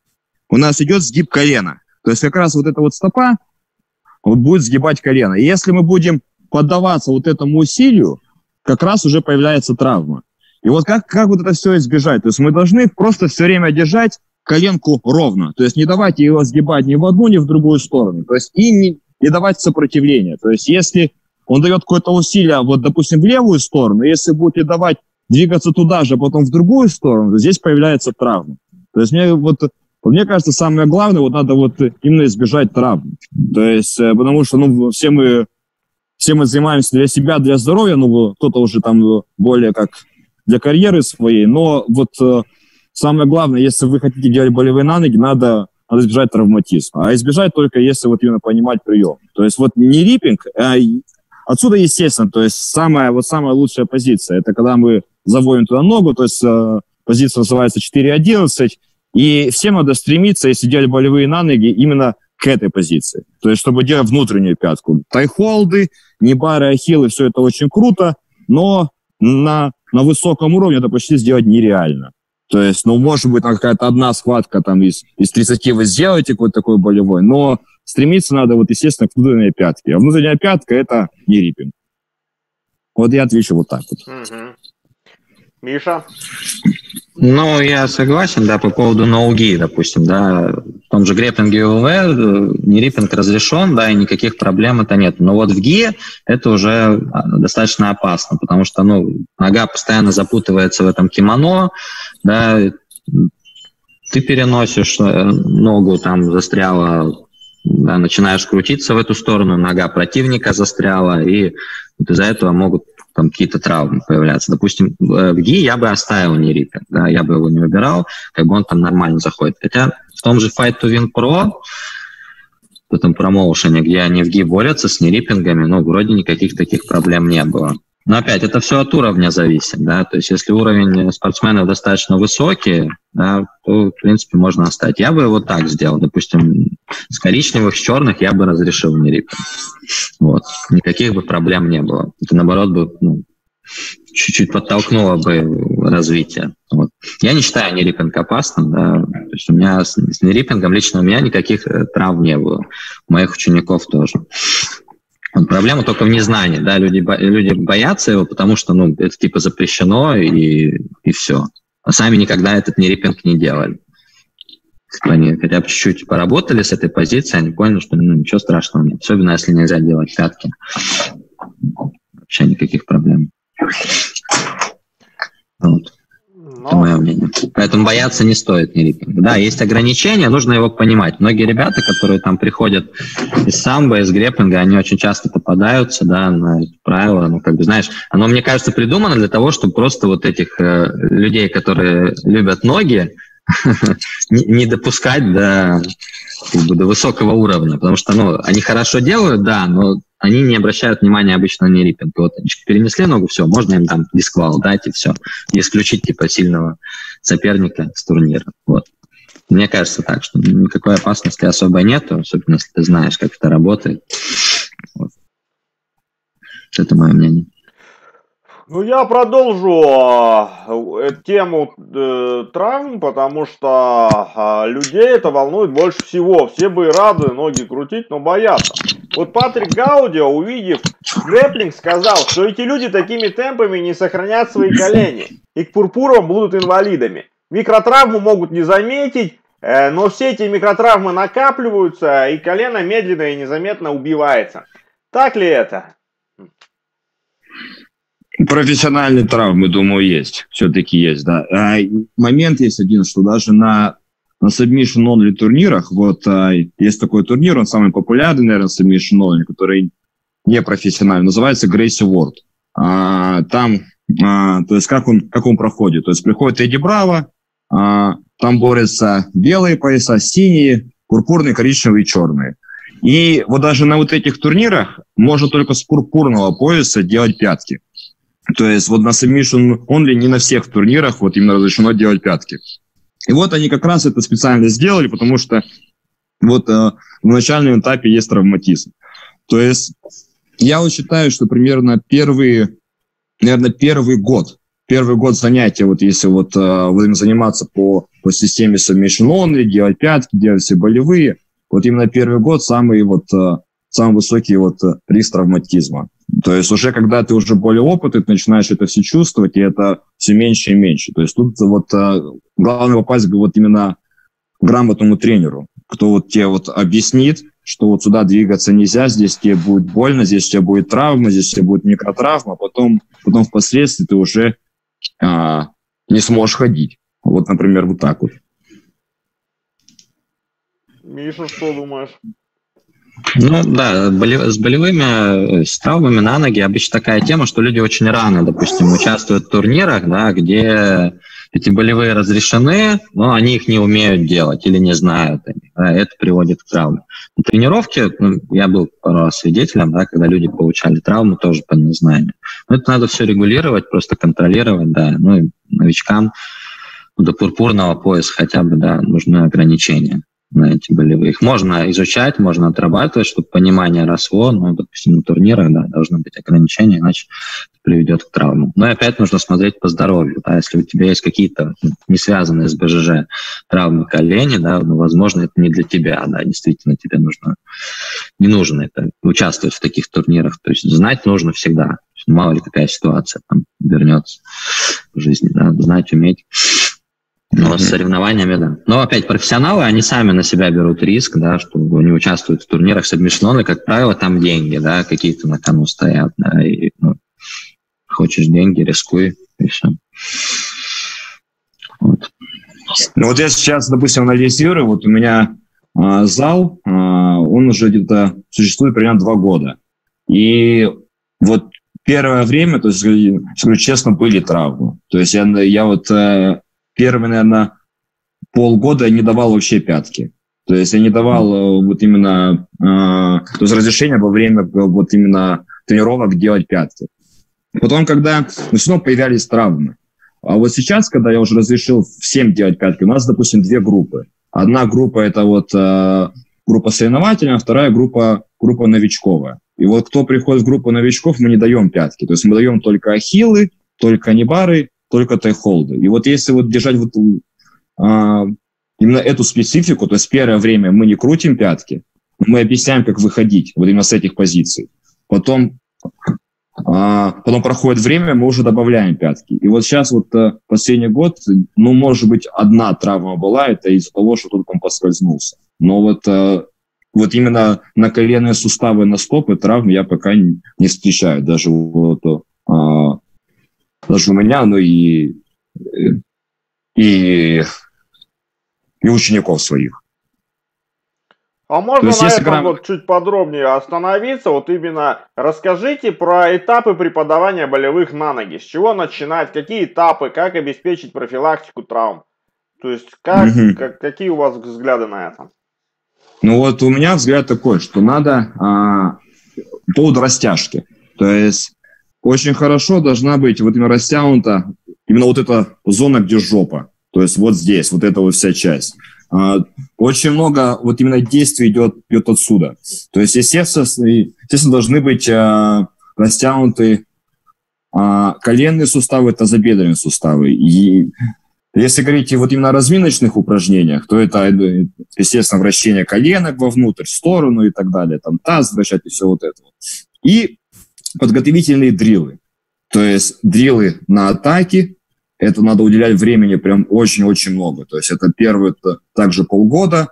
у нас идет сгиб колена. То есть как раз вот эта вот стопа вот будет сгибать колено. И если мы будем поддаваться вот этому усилию, как раз уже появляется травма. И вот как, как вот это все избежать? То есть мы должны просто все время держать коленку ровно. То есть не давать его сгибать ни в одну, ни в другую сторону. То есть и не, не давать сопротивления. То есть если он дает какое-то усилие, вот, допустим, в левую сторону, если будете давать двигаться туда же, а потом в другую сторону, то здесь появляется травма. То есть мне вот мне кажется, самое главное, вот надо вот именно избежать травм. То есть, э, потому что, ну, все мы, все мы занимаемся для себя, для здоровья, ну, кто-то уже там более как для карьеры своей, но вот э, самое главное, если вы хотите делать болевые на ноги, надо, надо избежать травматизма. А избежать только если вот именно понимать прием. То есть вот не риппинг, а Отсюда, естественно, то есть самая, вот самая лучшая позиция, это когда мы заводим туда ногу, то есть э, позиция называется 4.11, и всем надо стремиться, если делать болевые на ноги, именно к этой позиции. То есть, чтобы делать внутреннюю пятку. Тайхолды, небары, ахиллы, все это очень круто, но на, на высоком уровне это почти сделать нереально. То есть, ну, может быть, какая-то одна схватка там из, из 30 вы сделаете какой-то такой болевой, но стремиться надо, вот, естественно, к внутренней пятке. А внутренняя пятка – это не риппинг. Вот я отвечу вот так вот. Угу. Миша? Ну, я согласен, да, по поводу ноуги, допустим, да, в том же греппинге УВ э, не риппинг разрешен, да, и никаких проблем это нет. Но вот в ГИ это уже а, достаточно опасно, потому что, ну, нога постоянно запутывается в этом кимоно, да, ты переносишь э, ногу, там застряла да, начинаешь крутиться в эту сторону, нога противника застряла, и вот из-за этого могут там какие-то травмы появляться. Допустим, в ГИ я бы оставил Нерипин, да, я бы его не выбирал, как бы он там нормально заходит. Хотя в том же Fight to Win Pro, в этом промоушене, где они в ГИ борются с нерипингами, ну, вроде никаких таких проблем не было. Но опять, это все от уровня зависит, да, то есть если уровень спортсменов достаточно высокий, да, то, в принципе, можно оставить. Я бы вот так сделал, допустим, с коричневых, с черных я бы разрешил не Вот, никаких бы проблем не было. Это, наоборот, бы ну, чуть-чуть подтолкнуло бы развитие. Вот. Я не считаю нерипинг опасным, да, то есть у меня с, с нерипингом лично у меня никаких э, травм не было, у моих учеников тоже. Проблема только в незнании, да, люди, люди боятся его, потому что, ну, это типа запрещено и, и все. А сами никогда этот нерипинг не делали. Типа они хотя бы чуть-чуть поработали с этой позиции, они поняли, что ну, ничего страшного нет. Особенно, если нельзя делать пятки. Вообще никаких проблем. Вот. Но... Это мое мнение. Поэтому бояться не стоит нерипинга. Да, есть ограничения, нужно его понимать. Многие ребята, которые там приходят из самбо, из греппинга, они очень часто попадаются да, на это правило. Ну, как бы, знаешь, оно, мне кажется, придумано для того, чтобы просто вот этих э, людей, которые любят ноги, не допускать до, до высокого уровня, потому что ну, они хорошо делают, да, но они не обращают внимания обычно на риппинг. Вот они перенесли ногу, все, можно им там дисквал дать и все. И исключить типа сильного соперника с турнира. Вот. Мне кажется так, что никакой опасности особо нету, особенно если ты знаешь, как это работает. Вот. Это мое мнение. Ну, я продолжу э, тему э, травм, потому что э, людей это волнует больше всего. Все бы рады ноги крутить, но боятся. Вот Патрик Гаудио, увидев грэплинг, сказал, что эти люди такими темпами не сохранят свои колени. И к пурпурам будут инвалидами. Микротравму могут не заметить, э, но все эти микротравмы накапливаются, и колено медленно и незаметно убивается. Так ли это? Профессиональные травмы, думаю, есть. Все-таки есть, да. А, момент есть один, что даже на, на Submission Only турнирах, вот а, есть такой турнир, он самый популярный, наверное, Submission Only, который не профессиональный, называется Gracie World. А, там а, то есть как он, как он проходит. То есть приходит Эдди Браво, а, там борются белые пояса, синие, пурпурные, коричневые и черные. И вот даже на вот этих турнирах можно только с пурпурного пояса делать пятки. То есть вот на Submission Only не на всех турнирах вот именно разрешено делать пятки. И вот они как раз это специально сделали, потому что вот э, в начальном этапе есть травматизм. То есть я вот считаю, что примерно первые, наверное, первый год, первый год занятия, вот если вот э, будем заниматься по, по системе Submission Only, делать пятки, делать все болевые, вот именно первый год самый вот э, самый высокий вот э, риск травматизма. То есть уже когда ты уже более опытный, ты начинаешь это все чувствовать, и это все меньше и меньше. То есть тут вот э, главное попасть вот именно грамотному тренеру, кто вот тебе вот объяснит, что вот сюда двигаться нельзя, здесь тебе будет больно, здесь тебе будет травма, здесь тебе будет микротравма, а потом, потом впоследствии ты уже а, не сможешь ходить. Вот, например, вот так вот. Миша, что думаешь? Ну да, с болевыми, э, с травмами на ноги обычно такая тема, что люди очень рано, допустим, участвуют в турнирах, да, где эти болевые разрешены, но они их не умеют делать или не знают. Это приводит к травме. На тренировке, ну, я был пару раз свидетелем, да, когда люди получали травму тоже по незнанию. Но это надо все регулировать, просто контролировать, да, ну и новичкам до пурпурного пояса хотя бы, да, нужны ограничения на эти болевые. Их можно изучать, можно отрабатывать, чтобы понимание росло, но, допустим, на турнирах да, должны быть ограничения, иначе это приведет к травмам. Но и опять нужно смотреть по здоровью. Да, если у тебя есть какие-то ну, не связанные с БЖЖ травмы колени, да, ну, возможно, это не для тебя, да, действительно тебе нужно, не нужно это, участвовать в таких турнирах. То есть знать нужно всегда. Мало ли какая ситуация там вернется в жизни, да, знать, уметь. Но с соревнованиями, да. Но опять профессионалы, они сами на себя берут риск, да, что они участвуют в турнирах сабмишнон, и, как правило, там деньги, да, какие-то на кону стоят, да, и ну, хочешь деньги, рискуй, и все. Вот. Ну вот я сейчас, допустим, анализирую, вот у меня э, зал, э, он уже где-то существует примерно два года. И вот первое время, то есть, скажу честно, были травмы. То есть я, я вот э, первые, наверное, полгода я не давал вообще пятки. То есть я не давал э, вот именно э, то есть разрешения во время э, вот именно тренировок делать пятки. Потом, когда ну, все равно появлялись травмы. А вот сейчас, когда я уже разрешил всем делать пятки, у нас, допустим, две группы. Одна группа это вот э, группа соревновательная, вторая группа группа новичковая. И вот кто приходит в группу новичков, мы не даем пятки. То есть мы даем только ахиллы, только небары только тайхолды. И вот если вот держать вот а, именно эту специфику, то есть первое время мы не крутим пятки, мы объясняем, как выходить вот именно с этих позиций. Потом, а, потом проходит время, мы уже добавляем пятки. И вот сейчас вот а, последний год, ну, может быть, одна травма была, это из-за того, что тут он поскользнулся. Но вот, а, вот именно на коленные суставы, на стопы травм я пока не, не встречаю. Даже вот а, даже у меня, ну и, и, и учеников своих. А можно есть, на этом грамм... вот чуть подробнее остановиться? Вот именно расскажите про этапы преподавания болевых на ноги. С чего начинать? Какие этапы? Как обеспечить профилактику травм? То есть как, угу. как, какие у вас взгляды на это? Ну вот у меня взгляд такой, что надо а, по поводу растяжки. То есть очень хорошо должна быть вот именно растянута именно вот эта зона, где жопа. То есть вот здесь, вот эта вот вся часть. А, очень много вот именно действий идет, идет отсюда. То есть, естественно, естественно должны быть а, растянуты а, коленные суставы, тазобедренные суставы. И если говорить вот именно о разминочных упражнениях, то это, естественно, вращение коленок вовнутрь, в сторону и так далее, там таз вращать и все вот это. И подготовительные дрилы. То есть дрилы на атаке, это надо уделять времени прям очень-очень много. То есть это первые это также полгода,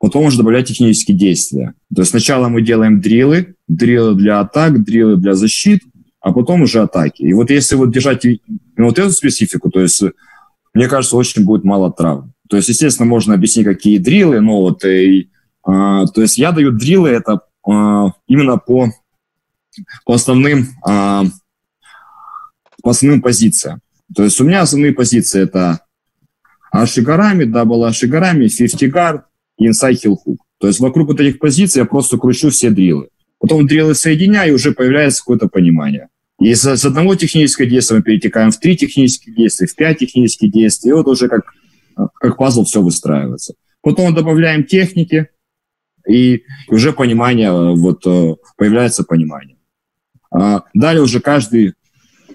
потом уже добавлять технические действия. То есть сначала мы делаем дрилы, дрилы для атак, дрилы для защит, а потом уже атаки. И вот если вот держать вот эту специфику, то есть мне кажется, очень будет мало травм. То есть, естественно, можно объяснить, какие дрилы, но вот и, а, то есть я даю дрилы это а, именно по по основным, а, по основным позициям. То есть у меня основные позиции это ashi garami, double ashi garami, 50 guard и heel hook. То есть вокруг вот этих позиций я просто кручу все дрилы. Потом дрилы соединяю, и уже появляется какое-то понимание. И с, с одного технического действия мы перетекаем в три технических действия, в пять технических действий, и вот уже как, как пазл все выстраивается. Потом добавляем техники, и уже понимание, вот э, появляется понимание. А далее уже каждый,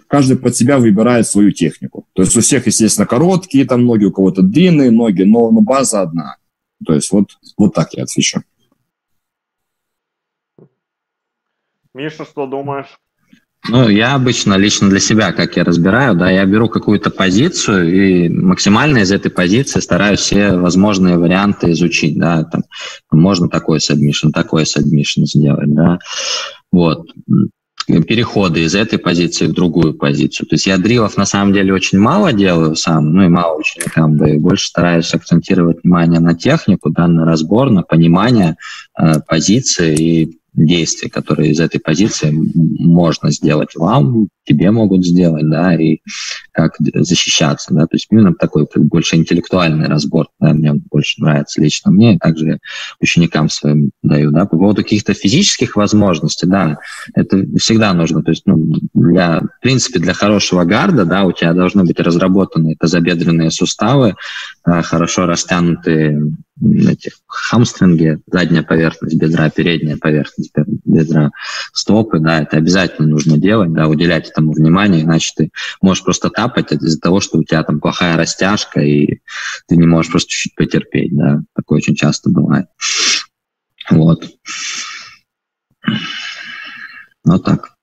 каждый под себя выбирает свою технику. То есть у всех, естественно, короткие там ноги, у кого-то длинные ноги, но, но база одна. То есть вот, вот так я отвечу. Миша, что думаешь? Ну, я обычно лично для себя, как я разбираю, да, я беру какую-то позицию и максимально из этой позиции стараюсь все возможные варианты изучить, да, там, можно такой submission, такой submission сделать, да, вот, переходы из этой позиции в другую позицию. То есть я дрилов на самом деле очень мало делаю сам, ну и мало ученикам, да, и больше стараюсь акцентировать внимание на технику, да, на разбор, на понимание э, позиции и действий, которые из этой позиции можно сделать вам, тебе могут сделать, да, и как защищаться, да, то есть именно такой как больше интеллектуальный разбор, да, мне больше нравится лично мне, и также ученикам своим даю, да, по поводу каких-то физических возможностей, да, это всегда нужно, то есть, ну, для, в принципе, для хорошего гарда, да, у тебя должны быть разработаны тазобедренные суставы, хорошо растянутые эти хамстринги, задняя поверхность бедра, передняя поверхность бедра, стопы, да, это обязательно нужно делать, да, уделять этому внимание, иначе ты можешь просто тапать из-за того, что у тебя там плохая растяжка, и ты не можешь просто чуть-чуть потерпеть, да, такое очень часто бывает. Вот. Вот так.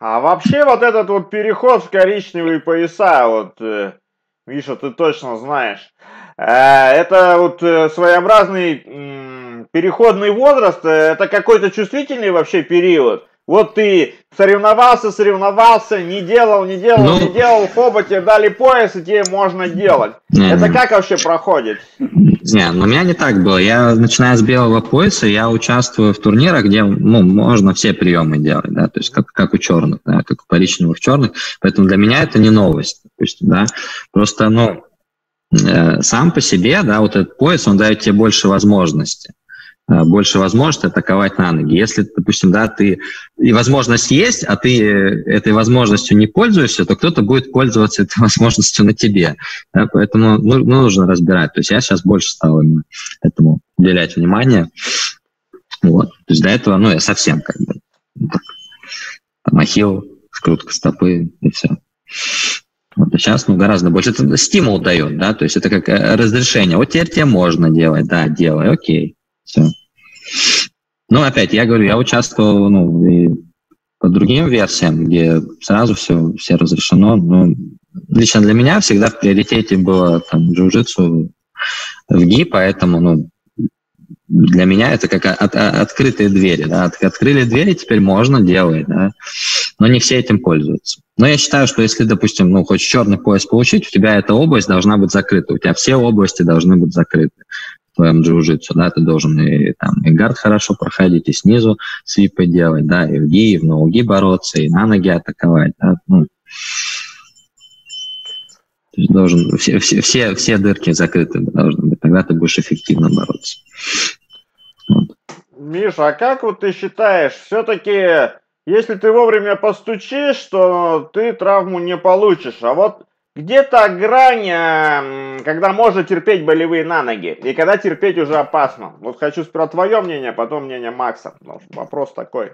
А вообще вот этот вот переход в коричневые пояса, вот, э, Миша, ты точно знаешь, э, это вот э, своеобразный переходный возраст, это какой-то чувствительный вообще период. Вот ты соревновался, соревновался, не делал, не делал, ну, не делал, хоба, тебе дали пояс, и тебе можно делать. Не, Это не. как вообще проходит? Не, ну у меня не так было. Я, начиная с белого пояса, я участвую в турнирах, где ну, можно все приемы делать, да, то есть как, как у черных, да, как у коричневых черных. Поэтому для меня это не новость, допустим, да. Просто, ну, э, сам по себе, да, вот этот пояс, он дает тебе больше возможностей. Э, больше возможность атаковать на ноги. Если, допустим, да, ты и возможность есть, а ты э, этой возможностью не пользуешься, то кто-то будет пользоваться этой возможностью на тебе. Да, поэтому ну, ну, нужно разбирать. То есть я сейчас больше стал этому уделять внимание. Вот. То есть до этого, ну, я совсем как бы ну, так, там, ахилл, скрутка стопы и все. Вот, а сейчас ну, гораздо больше. Это стимул дает, да, то есть это как э, разрешение. Вот теперь тебе можно делать, да, делай, окей, все. Ну, опять, я говорю, я участвовал ну, и по другим версиям, где сразу все, все разрешено. Но лично для меня всегда в приоритете было там джиу-джитсу в ГИ, поэтому ну, для меня это как от, от, открытые двери. Да? От, открыли двери, теперь можно делать, да? но не все этим пользуются. Но я считаю, что если, допустим, ну, хочешь черный пояс получить, у тебя эта область должна быть закрыта, у тебя все области должны быть закрыты твоем джиу-джитсу, да, ты должен и, там, и гард хорошо проходить, и снизу свипы делать, да, и в ги, и в ноуги бороться, и на ноги атаковать, да, ну, есть должен, все, все, все, все дырки закрыты должны быть, тогда ты будешь эффективно бороться. Вот. Миша, а как вот ты считаешь, все-таки, если ты вовремя постучишь, то ты травму не получишь, а вот где-то грань, когда можно терпеть болевые на ноги, и когда терпеть уже опасно. Вот хочу сперва твое мнение, потом мнение Макса. Вопрос такой.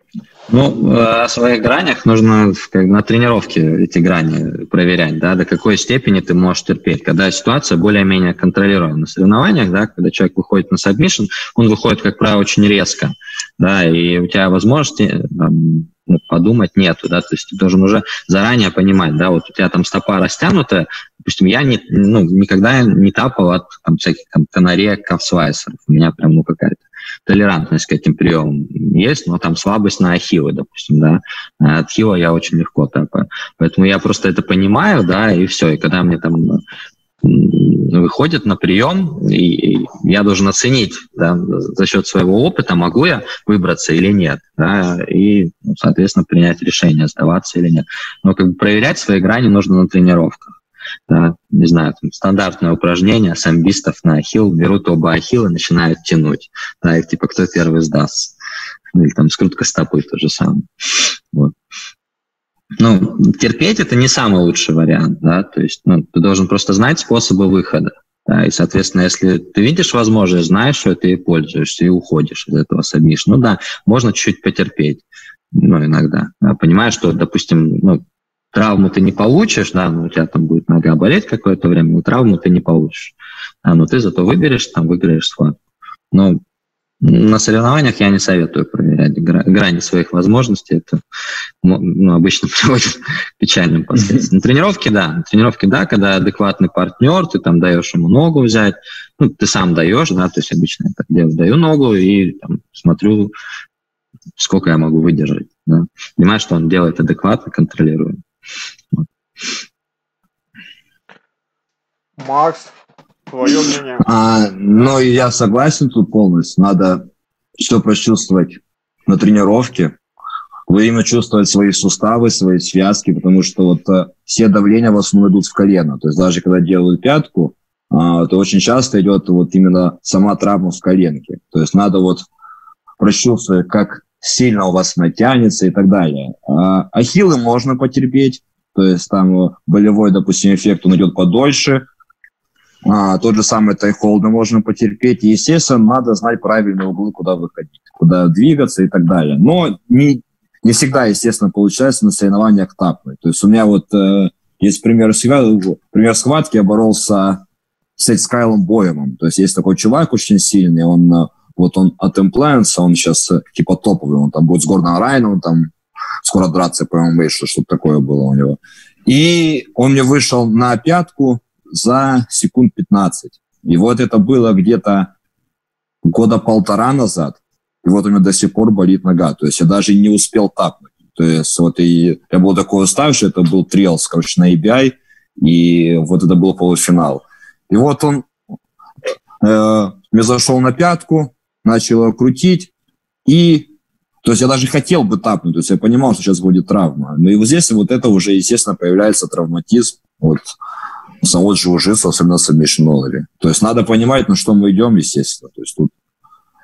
Ну, э, о своих гранях нужно на тренировке эти грани проверять, да, до какой степени ты можешь терпеть. Когда ситуация более-менее контролируема. На соревнованиях, да, когда человек выходит на submission, он выходит, как правило, очень резко, да, и у тебя возможности там, ну, подумать нету, да, то есть ты должен уже заранее понимать, да, вот у тебя там стопа растянутая, допустим, я не, ну, никогда не тапал от там, всяких там канареек, кавсвайсеров, у меня прям, ну, какая-то толерантность к этим приемам есть, но там слабость на ахиллы, допустим, да, от хила я очень легко тапаю, поэтому я просто это понимаю, да, и все, и когда мне там выходит на прием, и я должен оценить да, за счет своего опыта, могу я выбраться или нет, да, и, ну, соответственно, принять решение, сдаваться или нет. Но как бы проверять свои грани нужно на тренировках. Да, не знаю, там, стандартное упражнение самбистов на ахилл, берут оба ахилла и начинают тянуть. Да, и типа кто первый сдаст. Или там скрутка стопы то же самое. Вот ну, терпеть это не самый лучший вариант, да, то есть, ну, ты должен просто знать способы выхода, да, и, соответственно, если ты видишь возможность, знаешь, что ты и пользуешься, и уходишь из этого сабмиш, ну да, можно чуть-чуть потерпеть, ну, иногда, да, понимаешь, что, допустим, ну, травму ты не получишь, да, ну, у тебя там будет нога болеть какое-то время, но травму ты не получишь, да, но ты зато выберешь, там, выиграешь схватку. Но на соревнованиях я не советую проверять грани своих возможностей. Это ну, обычно приводит к печальным последствиям. На тренировке, да. На тренировке, да, когда адекватный партнер, ты там даешь ему ногу взять. Ну, ты сам даешь, да, то есть обычно я так делаю. Даю ногу и там, смотрю, сколько я могу выдержать. Да. Понимаю, что он делает адекватно, контролирую. Вот. Макс, Твое мнение? А, ну, я согласен тут полностью. Надо все прочувствовать на тренировке, время чувствовать свои суставы, свои связки, потому что вот а, все давления в основном идут в колено. То есть даже когда делают пятку, а, то очень часто идет вот именно сама травма в коленке. То есть надо вот прочувствовать, как сильно у вас натянется и так далее. А, ахиллы можно потерпеть, то есть там болевой, допустим, эффект он идет подольше, а, тот же самый тайхолд можно потерпеть. Естественно, надо знать правильные углы, куда выходить, куда двигаться и так далее. Но не, не всегда, естественно, получается на соревнованиях тапы. То есть у меня вот э, есть пример, пример схватки, я боролся с Скайлом Боемом. То есть есть такой чувак очень сильный, он э, вот он от Implants, он сейчас э, типа топовый, он там будет с Гордоном Райном, там скоро драться по ММА, что-то такое было у него. И он мне вышел на пятку, за секунд 15. И вот это было где-то года полтора назад. И вот у меня до сих пор болит нога. То есть я даже не успел тапнуть. То есть вот и я был такой уставший, это был триалс, короче, на ABI, и вот это был полуфинал. И вот он э, мне зашел на пятку, начал его крутить, и то есть я даже хотел бы тапнуть, то есть я понимал, что сейчас будет травма. Но и вот здесь вот это уже, естественно, появляется травматизм. Вот самого джиу-джитсу, особенно knowledge. То есть надо понимать, на что мы идем, естественно. То есть тут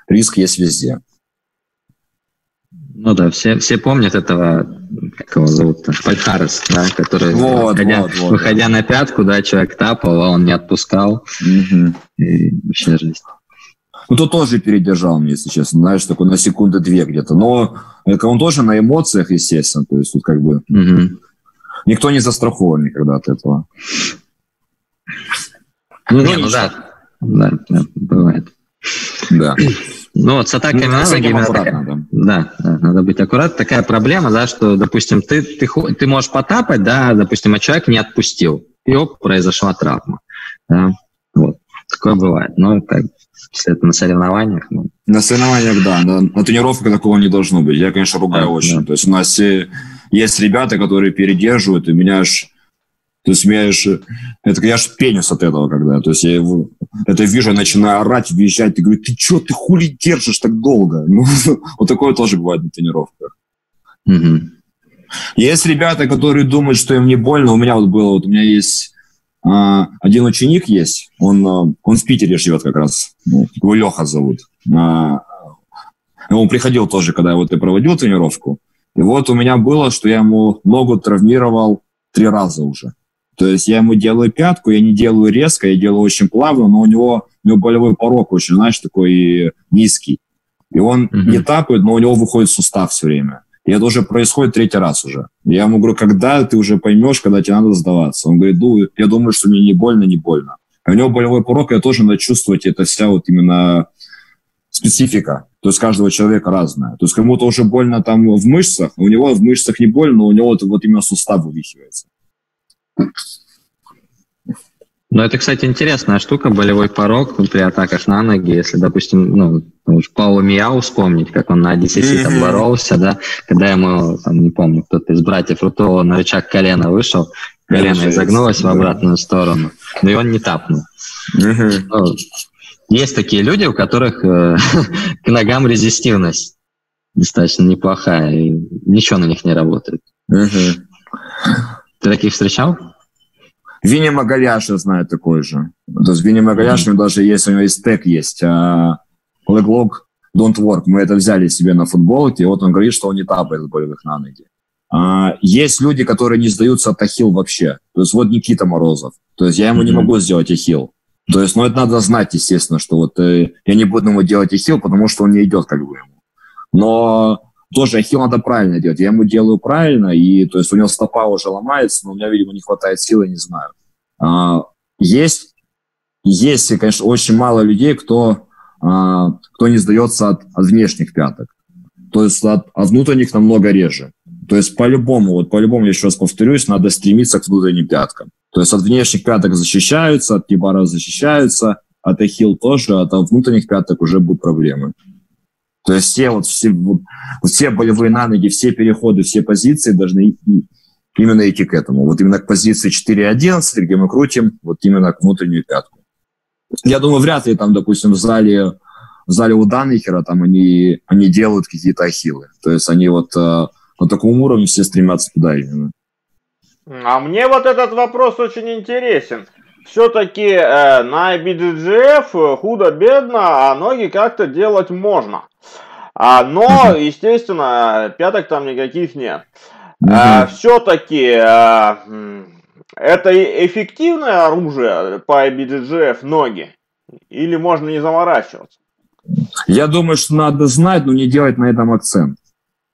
риск есть везде. Ну да, все, все помнят этого, как его зовут, Пальхарес, да, который, вот, выходя, вот, вот, выходя да. на пятку, да, человек тапал, а он не отпускал. Угу. И вообще. Ну, то тоже передержал мне, если честно, знаешь, такой на секунды две где-то. Но это он тоже на эмоциях, естественно, то есть тут как бы угу. никто не застрахован никогда от этого. Ну, не, ну да. Да, да, бывает. Да. Ну вот с атаками ну, на ноги такая, да. Да, да, надо быть аккуратным. Такая проблема, да, что, допустим, ты, ты, ты можешь потапать, да, допустим, а человек не отпустил, и оп, произошла травма. Да, вот, такое бывает. Но как, если это на соревнованиях, ну... На соревнованиях, да, на, на тренировках такого не должно быть. Я, конечно, ругаю да, очень. Да. То есть у нас есть ребята, которые передерживают, и меня аж то есть меня же, это я ж пенюс от этого когда. То есть я его, это вижу, я начинаю орать, визжать. Ты говоришь, ты что, ты хули держишь так долго? Ну, вот такое тоже бывает на тренировках. Угу. Есть ребята, которые думают, что им не больно. У меня вот было, вот у меня есть а, один ученик есть, он, а, он в Питере живет как раз. Его Леха зовут. А, он приходил тоже, когда я вот я проводил тренировку. И вот у меня было, что я ему ногу травмировал три раза уже. То есть я ему делаю пятку, я не делаю резко, я делаю очень плавно, но у него, у него болевой порог очень, знаешь, такой низкий. И он mm-hmm. не тапает, но у него выходит сустав все время. И это уже происходит третий раз уже. Я ему говорю, когда ты уже поймешь, когда тебе надо сдаваться? Он говорит, ну, я думаю, что мне не больно, не больно. А у него болевой порог, я тоже надо чувствовать, это вся вот именно специфика. То есть каждого человека разная. То есть кому-то уже больно там в мышцах, у него в мышцах не больно, но у него вот, вот именно сустав вывихивается. Ну, это, кстати, интересная штука, болевой порог при атаках на ноги. Если, допустим, ну, Паула Мияу вспомнить, как он на DCC там боролся, да, когда ему, там, не помню, кто-то из братьев Рутова на рычаг колена вышел, колено изогнулось в обратную сторону, но и он не тапнул. Ну, есть такие люди, у которых э, к ногам резистивность достаточно неплохая, и ничего на них не работает. Ты таких встречал? Винни я знаю такой же. То есть Винни Магаляш, mm-hmm. даже есть, у него есть тег есть. Uh, leg lock don't work. Мы это взяли себе на футболке, и вот он говорит, что он не тапает болевых на ноги. Uh, есть люди, которые не сдаются от ахилл вообще. То есть вот Никита Морозов. То есть я ему mm-hmm. не могу сделать ахилл. То есть, ну, это надо знать, естественно, что вот э, я не буду ему делать ахилл, потому что он не идет как бы ему. Но тоже ахилл надо правильно делать. Я ему делаю правильно, и то есть у него стопа уже ломается, но у меня, видимо, не хватает силы, не знаю. А, есть, есть, конечно, очень мало людей, кто, а, кто не сдается от, от внешних пяток. То есть от, от внутренних намного реже. То есть по-любому, вот по-любому, еще раз повторюсь, надо стремиться к внутренним пяткам. То есть от внешних пяток защищаются, от кибара защищаются, от ахилл тоже, а от внутренних пяток уже будут проблемы. То есть все, вот, все, вот, все болевые на ноги, все переходы, все позиции должны именно идти к этому. Вот именно к позиции 4.11, где мы крутим вот именно к внутреннюю пятку. Я думаю, вряд ли там, допустим, в зале, в зале у Даннихера там они, они делают какие-то ахиллы. То есть они вот э, на таком уровне все стремятся туда именно. А мне вот этот вопрос очень интересен. Все-таки э, на BDGF худо-бедно, а ноги как-то делать можно. А, но, естественно, пяток там никаких нет. А, Все-таки а, это эффективное оружие по BDGF ноги? Или можно не заморачиваться? Я думаю, что надо знать, но не делать на этом акцент.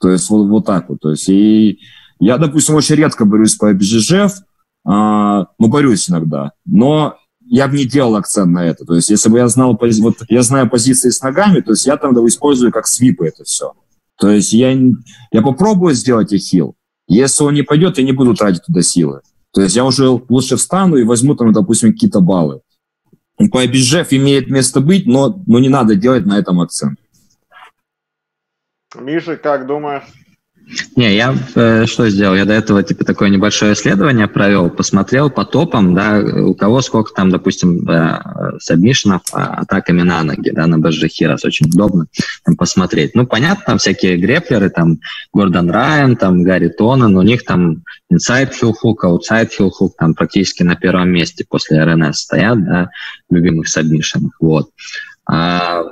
То есть вот, вот так вот. То есть и я, допустим, очень редко борюсь по BGF, а, ну, борюсь иногда. Но я бы не делал акцент на это. То есть, если бы я знал, вот я знаю позиции с ногами, то есть я там да, использую как свипы это все. То есть я, я попробую сделать ахилл. Если он не пойдет, я не буду тратить туда силы. То есть я уже лучше встану и возьму там, допустим, какие-то баллы. По обижев имеет место быть, но, но не надо делать на этом акцент. Миша, как думаешь? Не, я э, что сделал? Я до этого типа такое небольшое исследование провел, посмотрел по топам, да, у кого сколько там, допустим, э, сабмишенов а, атаками на ноги, да, на Хирос. Очень удобно там посмотреть. Ну, понятно, там всякие греплеры, там Гордон Райан, там Гарри Тонан, у них там hook, outside heel hook, там практически на первом месте после РНС стоят, да, любимых сабмишенов. Вот. А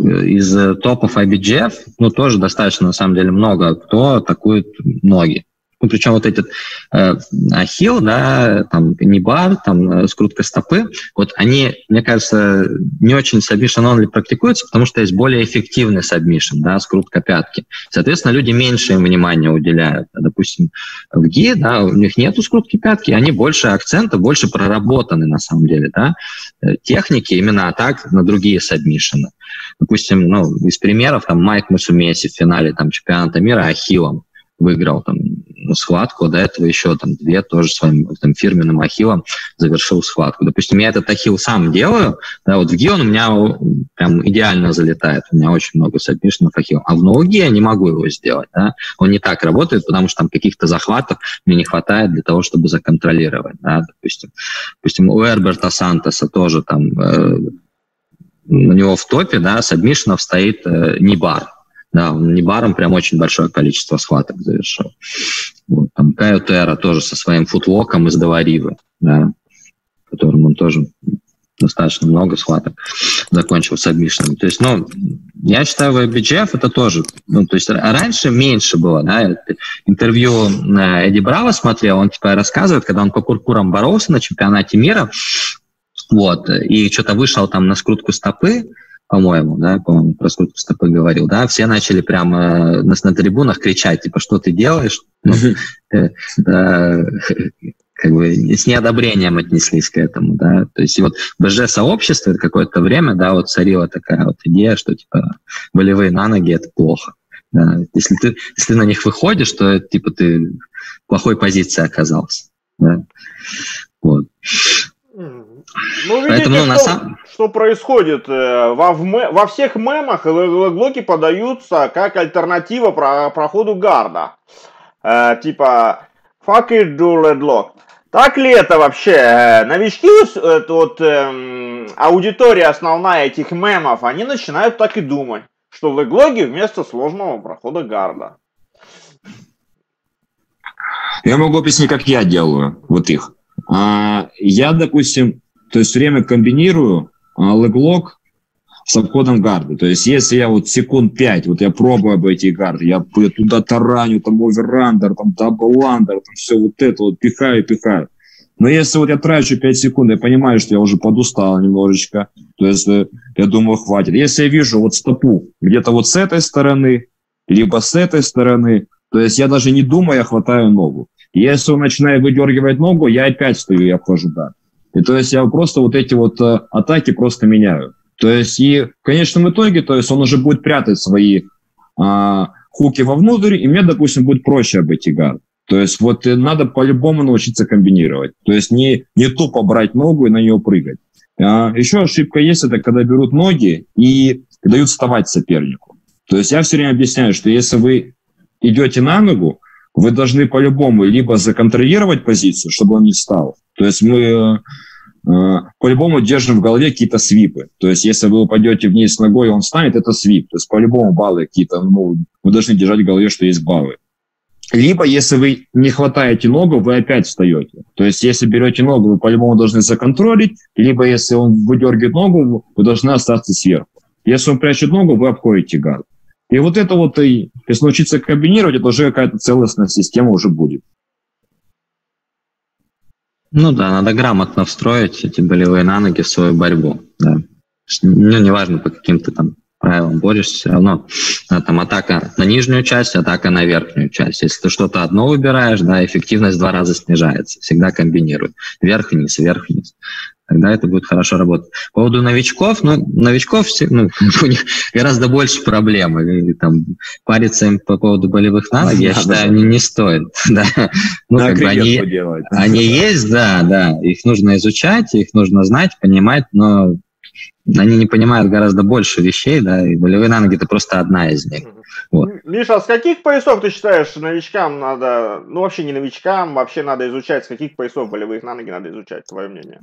из топов IBGF, ну, тоже достаточно, на самом деле, много кто атакует ноги. Ну, причем вот этот э, ахилл, да, там, небар, там, э, скрутка стопы, вот они, мне кажется, не очень submission only практикуются, потому что есть более эффективный submission, да, скрутка пятки. Соответственно, люди меньше им внимания уделяют. Допустим, в ГИ, да, у них нету скрутки пятки, они больше акцента, больше проработаны, на самом деле, да, э, техники именно атак на другие сабмишины. Допустим, ну, из примеров, там, Майк Масумеси в финале там, чемпионата мира ахиллом выиграл там схватку, до этого еще там две тоже своим там, фирменным ахиллом завершил схватку. Допустим, я этот ахилл сам делаю, да, вот в ги он у меня прям идеально залетает, у меня очень много сабмишенов ахилла, а в ноуги я не могу его сделать, да, он не так работает, потому что там каких-то захватов мне не хватает для того, чтобы законтролировать, да, допустим. Допустим, у Эрберта Сантоса тоже там э, у него в топе, да, сабмишенов стоит э, Нибар, да, он не баром прям очень большое количество схваток завершил. Вот, там Кайо тоже со своим футлоком из Доваривы, да, которым он тоже достаточно много схваток закончил с обмишенными. То есть, ну, я считаю, в BGF это тоже, ну, то есть раньше меньше было, да, интервью э, Эдди Браво смотрел, он типа рассказывает, когда он по куркурам боролся на чемпионате мира, вот, и что-то вышел там на скрутку стопы, по-моему, да, по-моему, про сколько стопы говорил, да, все начали прямо на, на трибунах кричать, типа, что ты делаешь? Ну, э, как бы с неодобрением отнеслись к этому, да, то есть вот БЖ-сообщество какое-то время, да, вот царила такая вот идея, что, типа, болевые на ноги – это плохо, да. если ты, если на них выходишь, то, типа, ты в плохой позиции оказался, да, вот. Ну, видите, Поэтому, что, на самом... что происходит. Э, во, во всех мемах леглоки подаются как альтернатива про проходу гарда. Э, типа, fuck is do leg lock? Так ли это вообще? Э, новички, это вот эм, аудитория основная этих мемов, они начинают так и думать, что леглоки вместо сложного прохода гарда. Я могу объяснить, как я делаю вот их. А, я, допустим, то есть время комбинирую а, leglock с обходом гарды. То есть если я вот секунд 5, вот я пробую обойти гарды, я туда тараню, там over-under, там double under, там все вот это вот пихаю, пихаю. Но если вот я трачу 5 секунд, я понимаю, что я уже подустал немножечко, то есть э, я думаю, хватит. Если я вижу вот стопу где-то вот с этой стороны, либо с этой стороны, то есть я даже не думаю, я хватаю ногу. Если он начинает выдергивать ногу, я опять стою и обхожу да. И то есть я просто вот эти вот э, атаки просто меняю. То есть и в конечном итоге, то есть он уже будет прятать свои а, хуки вовнутрь, и мне, допустим, будет проще обойти гард. То есть вот э, надо по-любому научиться комбинировать. То есть не, не тупо брать ногу и на нее прыгать. А, еще ошибка есть, это когда берут ноги и дают вставать сопернику. То есть я все время объясняю, что если вы идете на ногу, вы должны по-любому либо законтролировать позицию, чтобы он не встал. То есть мы э, э, по-любому держим в голове какие-то свипы. То есть если вы упадете вниз ногой, он встанет, это свип. То есть по-любому баллы какие-то, ну, вы должны держать в голове, что есть баллы. Либо, если вы не хватаете ногу, вы опять встаете. То есть, если берете ногу, вы по-любому должны законтролить, либо, если он выдергивает ногу, вы должны остаться сверху. Если он прячет ногу, вы обходите гард. И вот это вот, и, если научиться комбинировать, это уже какая-то целостная система уже будет. Ну да, надо грамотно встроить эти болевые на ноги в свою борьбу. Да. Ну, неважно, по каким-то там правилам борешься, все равно а, там атака на нижнюю часть, атака на верхнюю часть. Если ты что-то одно выбираешь, да, эффективность в два раза снижается. Всегда комбинируй. Вверх и тогда это будет хорошо работать. По поводу новичков, ну, новичков ну, у них гораздо больше проблем. И, там, париться им по поводу болевых навыков, я считаю, не, не стоит. да. Ну, как бы они, они есть, да, да. Их нужно изучать, их нужно знать, понимать, но они не понимают гораздо больше вещей, да, и болевые на ноги – это просто одна из них. Вот. Миша, а с каких поясов ты считаешь новичкам надо, ну вообще не новичкам, вообще надо изучать, с каких поясов болевых на ноги надо изучать, твое мнение?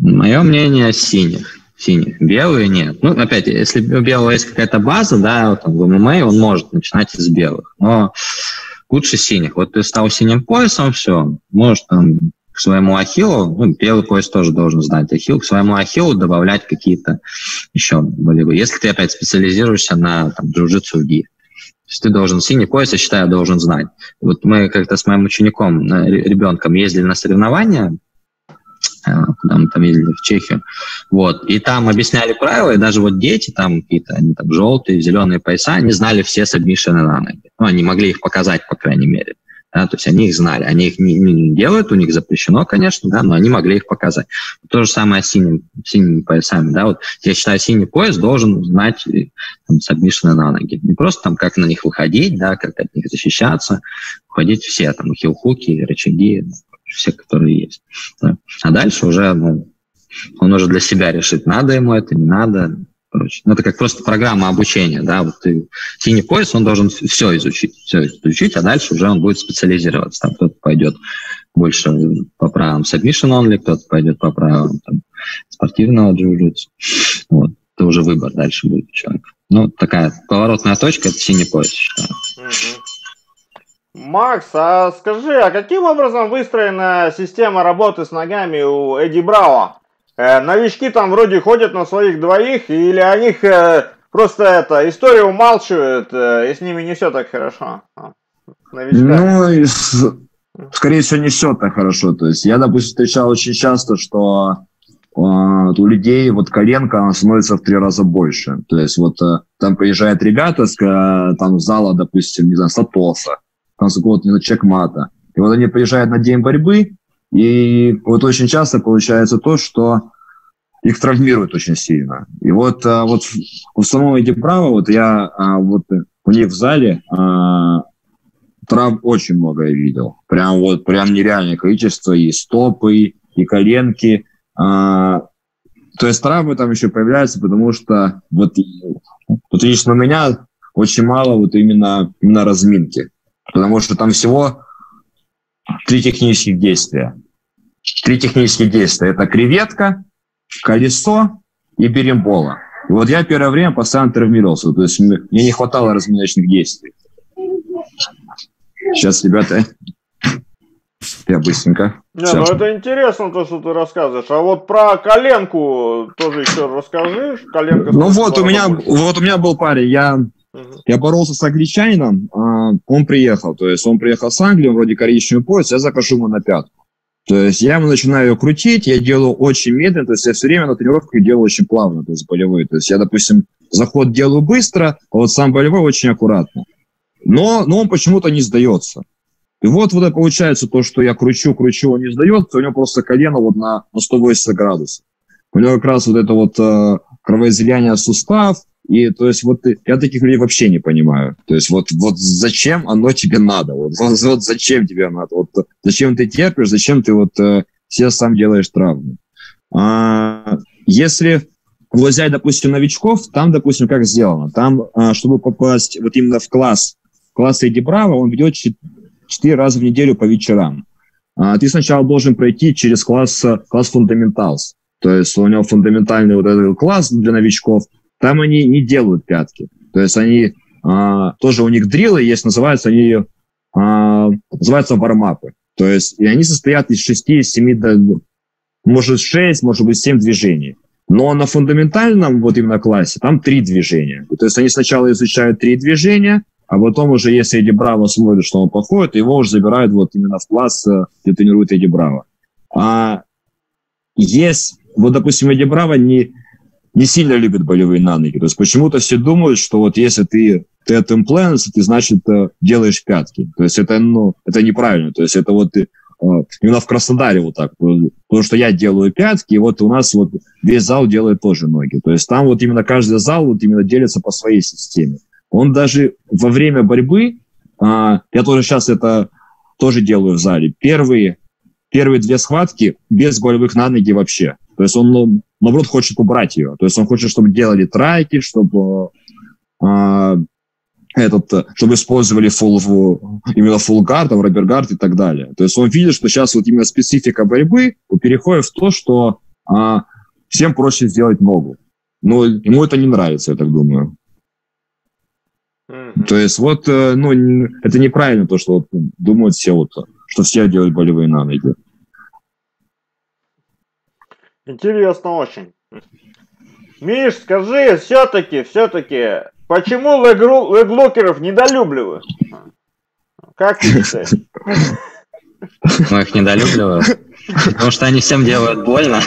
Мое мнение синих. Синих. Белые нет. Ну, опять, если у белого есть какая-то база, да, вот, в ММА он может начинать из белых. Но лучше синих. Вот ты стал синим поясом, все, можешь там к своему ахиллу, ну, белый пояс тоже должен знать ахилл, к своему ахиллу добавлять какие-то еще болевые. Если ты опять специализируешься на там, джиу-джитсу ги. То есть ты должен, синий пояс, я считаю, должен знать. Вот мы как-то с моим учеником, ребенком ездили на соревнования, Э, куда мы там ездили, в Чехию. Вот. И там объясняли правила, и даже вот дети там какие-то, они там желтые, зеленые пояса, они знали все сабмишины на ноги. Ну, они могли их показать, по крайней мере. Да, то есть они их знали. Они их не, не делают, у них запрещено, конечно, да, но они могли их показать. То же самое с синим, синими поясами. Да, вот я считаю, синий пояс должен знать э, там, сабмишины на ноги. Не просто там, как на них выходить, да, как от них защищаться, уходить все, там, хилхуки, рычаги, все, которые есть. Да. А дальше уже ну, он уже для себя решит, надо ему это, не надо. Короче. Ну, это как просто программа обучения, да, вот ты, синий пояс, он должен все изучить, все изучить, а дальше уже он будет специализироваться. Там кто-то пойдет больше по правилам submission only, кто-то пойдет по правилам там, спортивного джиу-джитсу. Вот. Это уже выбор дальше будет у человека. Ну, такая поворотная точка – это синий пояс, считаю. Макс, а скажи, а каким образом выстроена система работы с ногами у Эдди Брауа? Э, новички там вроде ходят на своих двоих, или о них э, просто это история умалчивает, э, и с ними не все так хорошо? А, ну, скорее всего, не все так хорошо. То есть я, допустим, встречал очень часто, что э, у людей вот коленка она становится в три раза больше. То есть вот э, там приезжают ребята с э, там зала, допустим, не знаю, Сатоса, там год на чекмата. И вот они приезжают на день борьбы, и вот очень часто получается то, что их травмируют очень сильно. И вот, а, вот в самом эти права, вот я а, вот у них в зале а, трав очень много я видел. Прям вот, прям нереальное количество и стопы, и коленки. То есть травмы там еще появляются, потому что вот, вот лично у меня очень мало вот именно, именно разминки. Потому что там всего три технических действия. Три технических действия. Это креветка, колесо и берембола. И вот я первое время постоянно травмировался. То есть мне не хватало разминочных действий. Сейчас, ребята, я быстренько. Не, Сейчас. ну это интересно, то, что ты рассказываешь. А вот про коленку тоже еще расскажи. Коленка ну вот у меня, вот у меня был парень, я. Я боролся с англичанином, а он приехал. То есть он приехал с Англии, он вроде коричневый пояс, я закажу ему на пятку. То есть я ему начинаю ее крутить, я делаю очень медленно, то есть я все время на тренировках делаю очень плавно, то есть болевые. То есть я, допустим, заход делаю быстро, а вот сам болевой очень аккуратно. Но, но он почему-то не сдается. И вот, вот это получается то, что я кручу, кручу, он не сдается, у него просто колено вот на, на 180 градусов. У него как раз вот это вот э, кровоизлияние сустав, и то есть вот я таких людей вообще не понимаю. То есть вот, вот зачем оно тебе надо? Вот, вот, зачем тебе надо? Вот зачем ты терпишь? Зачем ты вот э, все сам делаешь травму? А, если взять, допустим, новичков, там, допустим, как сделано? Там, а, чтобы попасть вот именно в класс, класс Эдди Браво, он ведет 4 раза в неделю по вечерам. А, ты сначала должен пройти через класс, класс Fundamentals. То есть у него фундаментальный вот этот класс для новичков. Там они не делают пятки. То есть они а, тоже у них дрилы есть, называются они а, называются вармапы. То есть и они состоят из 6-7, может 6, может быть 7 движений. Но на фундаментальном вот именно классе там три движения. То есть они сначала изучают три движения, а потом уже, если Эдди Браво смотрит, что он подходит, его уже забирают вот именно в класс, э, где тренирует Эдди Браво. А есть, вот, допустим, Эдди Браво не, не сильно любит болевые на ноги. То есть почему-то все думают, что вот если ты от implants, ты, значит, э, делаешь пятки. То есть это, ну, это неправильно. То есть это вот ты, э, именно в Краснодаре вот так. Потому что я делаю пятки, и вот у нас вот весь зал делает тоже ноги. То есть там вот именно каждый зал вот именно делится по своей системе. Он даже во время борьбы, а, я тоже сейчас это тоже делаю в зале, первые, первые две схватки без болевых на ноги вообще. То есть он, ну, наоборот, хочет убрать ее. То есть он хочет, чтобы делали трайки, чтобы а, этот, чтобы использовали full, именно full guard, там, rubber guard и так далее. То есть он видит, что сейчас вот именно специфика борьбы переходит в то, что а, всем проще сделать ногу. Но ему это не нравится, я так думаю. То есть вот, э, ну, это неправильно то, что вот думают все вот, что все делают болевые на ноги. Интересно очень. Миш, скажи, все-таки, все-таки, почему леглокеров недолюбливают? Как ты считаешь? Мы их недолюбливаем. Потому что они всем делают больно.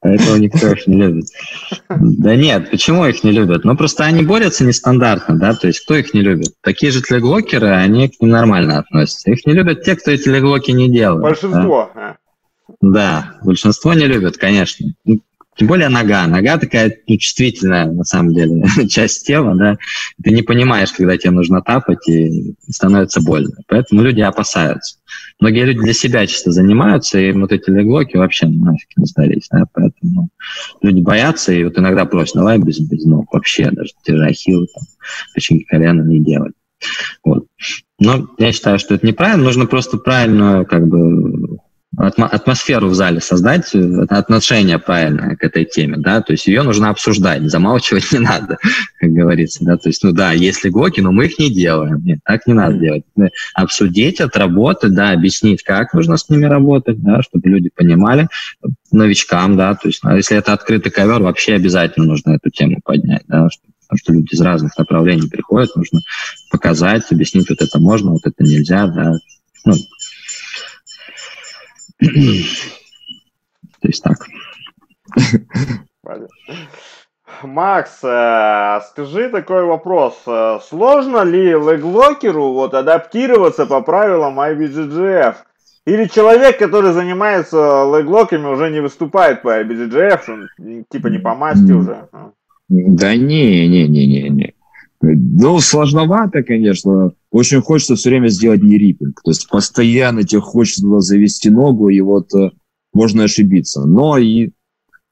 Поэтому никто их не любит. Да нет, почему их не любят? Ну, просто они борются нестандартно, да, то есть кто их не любит? Такие же тлеглокеры, они к ним нормально относятся. Их не любят те, кто эти леглоки не делают. Большинство. Да, да большинство не любят, конечно. Тем более нога. Нога такая ну, чувствительная, на самом деле, часть тела, да. Ты не понимаешь, когда тебе нужно тапать, и становится больно. Поэтому люди опасаются. Многие люди для себя чисто занимаются, и вот эти леглоки вообще нафиг не сдались, да. Поэтому люди боятся, и вот иногда просят, давай без, без ног вообще, даже те же ахиллы, там, печеньки колена не делать. Вот. Но я считаю, что это неправильно. Нужно просто правильно как бы атмосферу в зале создать, э, отношение правильное к этой теме, да, то есть ее нужно обсуждать, замалчивать не надо, как говорится, да, то есть, ну да, если глоки, но мы их не делаем, нет, так не надо делать. Обсудить, отработать, да, объяснить, как нужно с ними работать, да, чтобы люди понимали, новичкам, да, то есть, а если это открытый ковер, вообще обязательно нужно эту тему поднять, да, потому что люди из разных направлений приходят, нужно показать, объяснить, вот это можно, вот это нельзя, да, ну, то есть так. Макс, э, скажи такой вопрос. Э, сложно ли леглокеру вот адаптироваться по правилам IBGGF? Или человек, который занимается леглоками, уже не выступает по IBGGF, он типа не по масти уже? Да не, не, не, не, не. Ну, сложновато, конечно. Очень хочется все время сделать не риппинг. То есть постоянно тебе хочется завести ногу, и вот э, можно ошибиться. Но и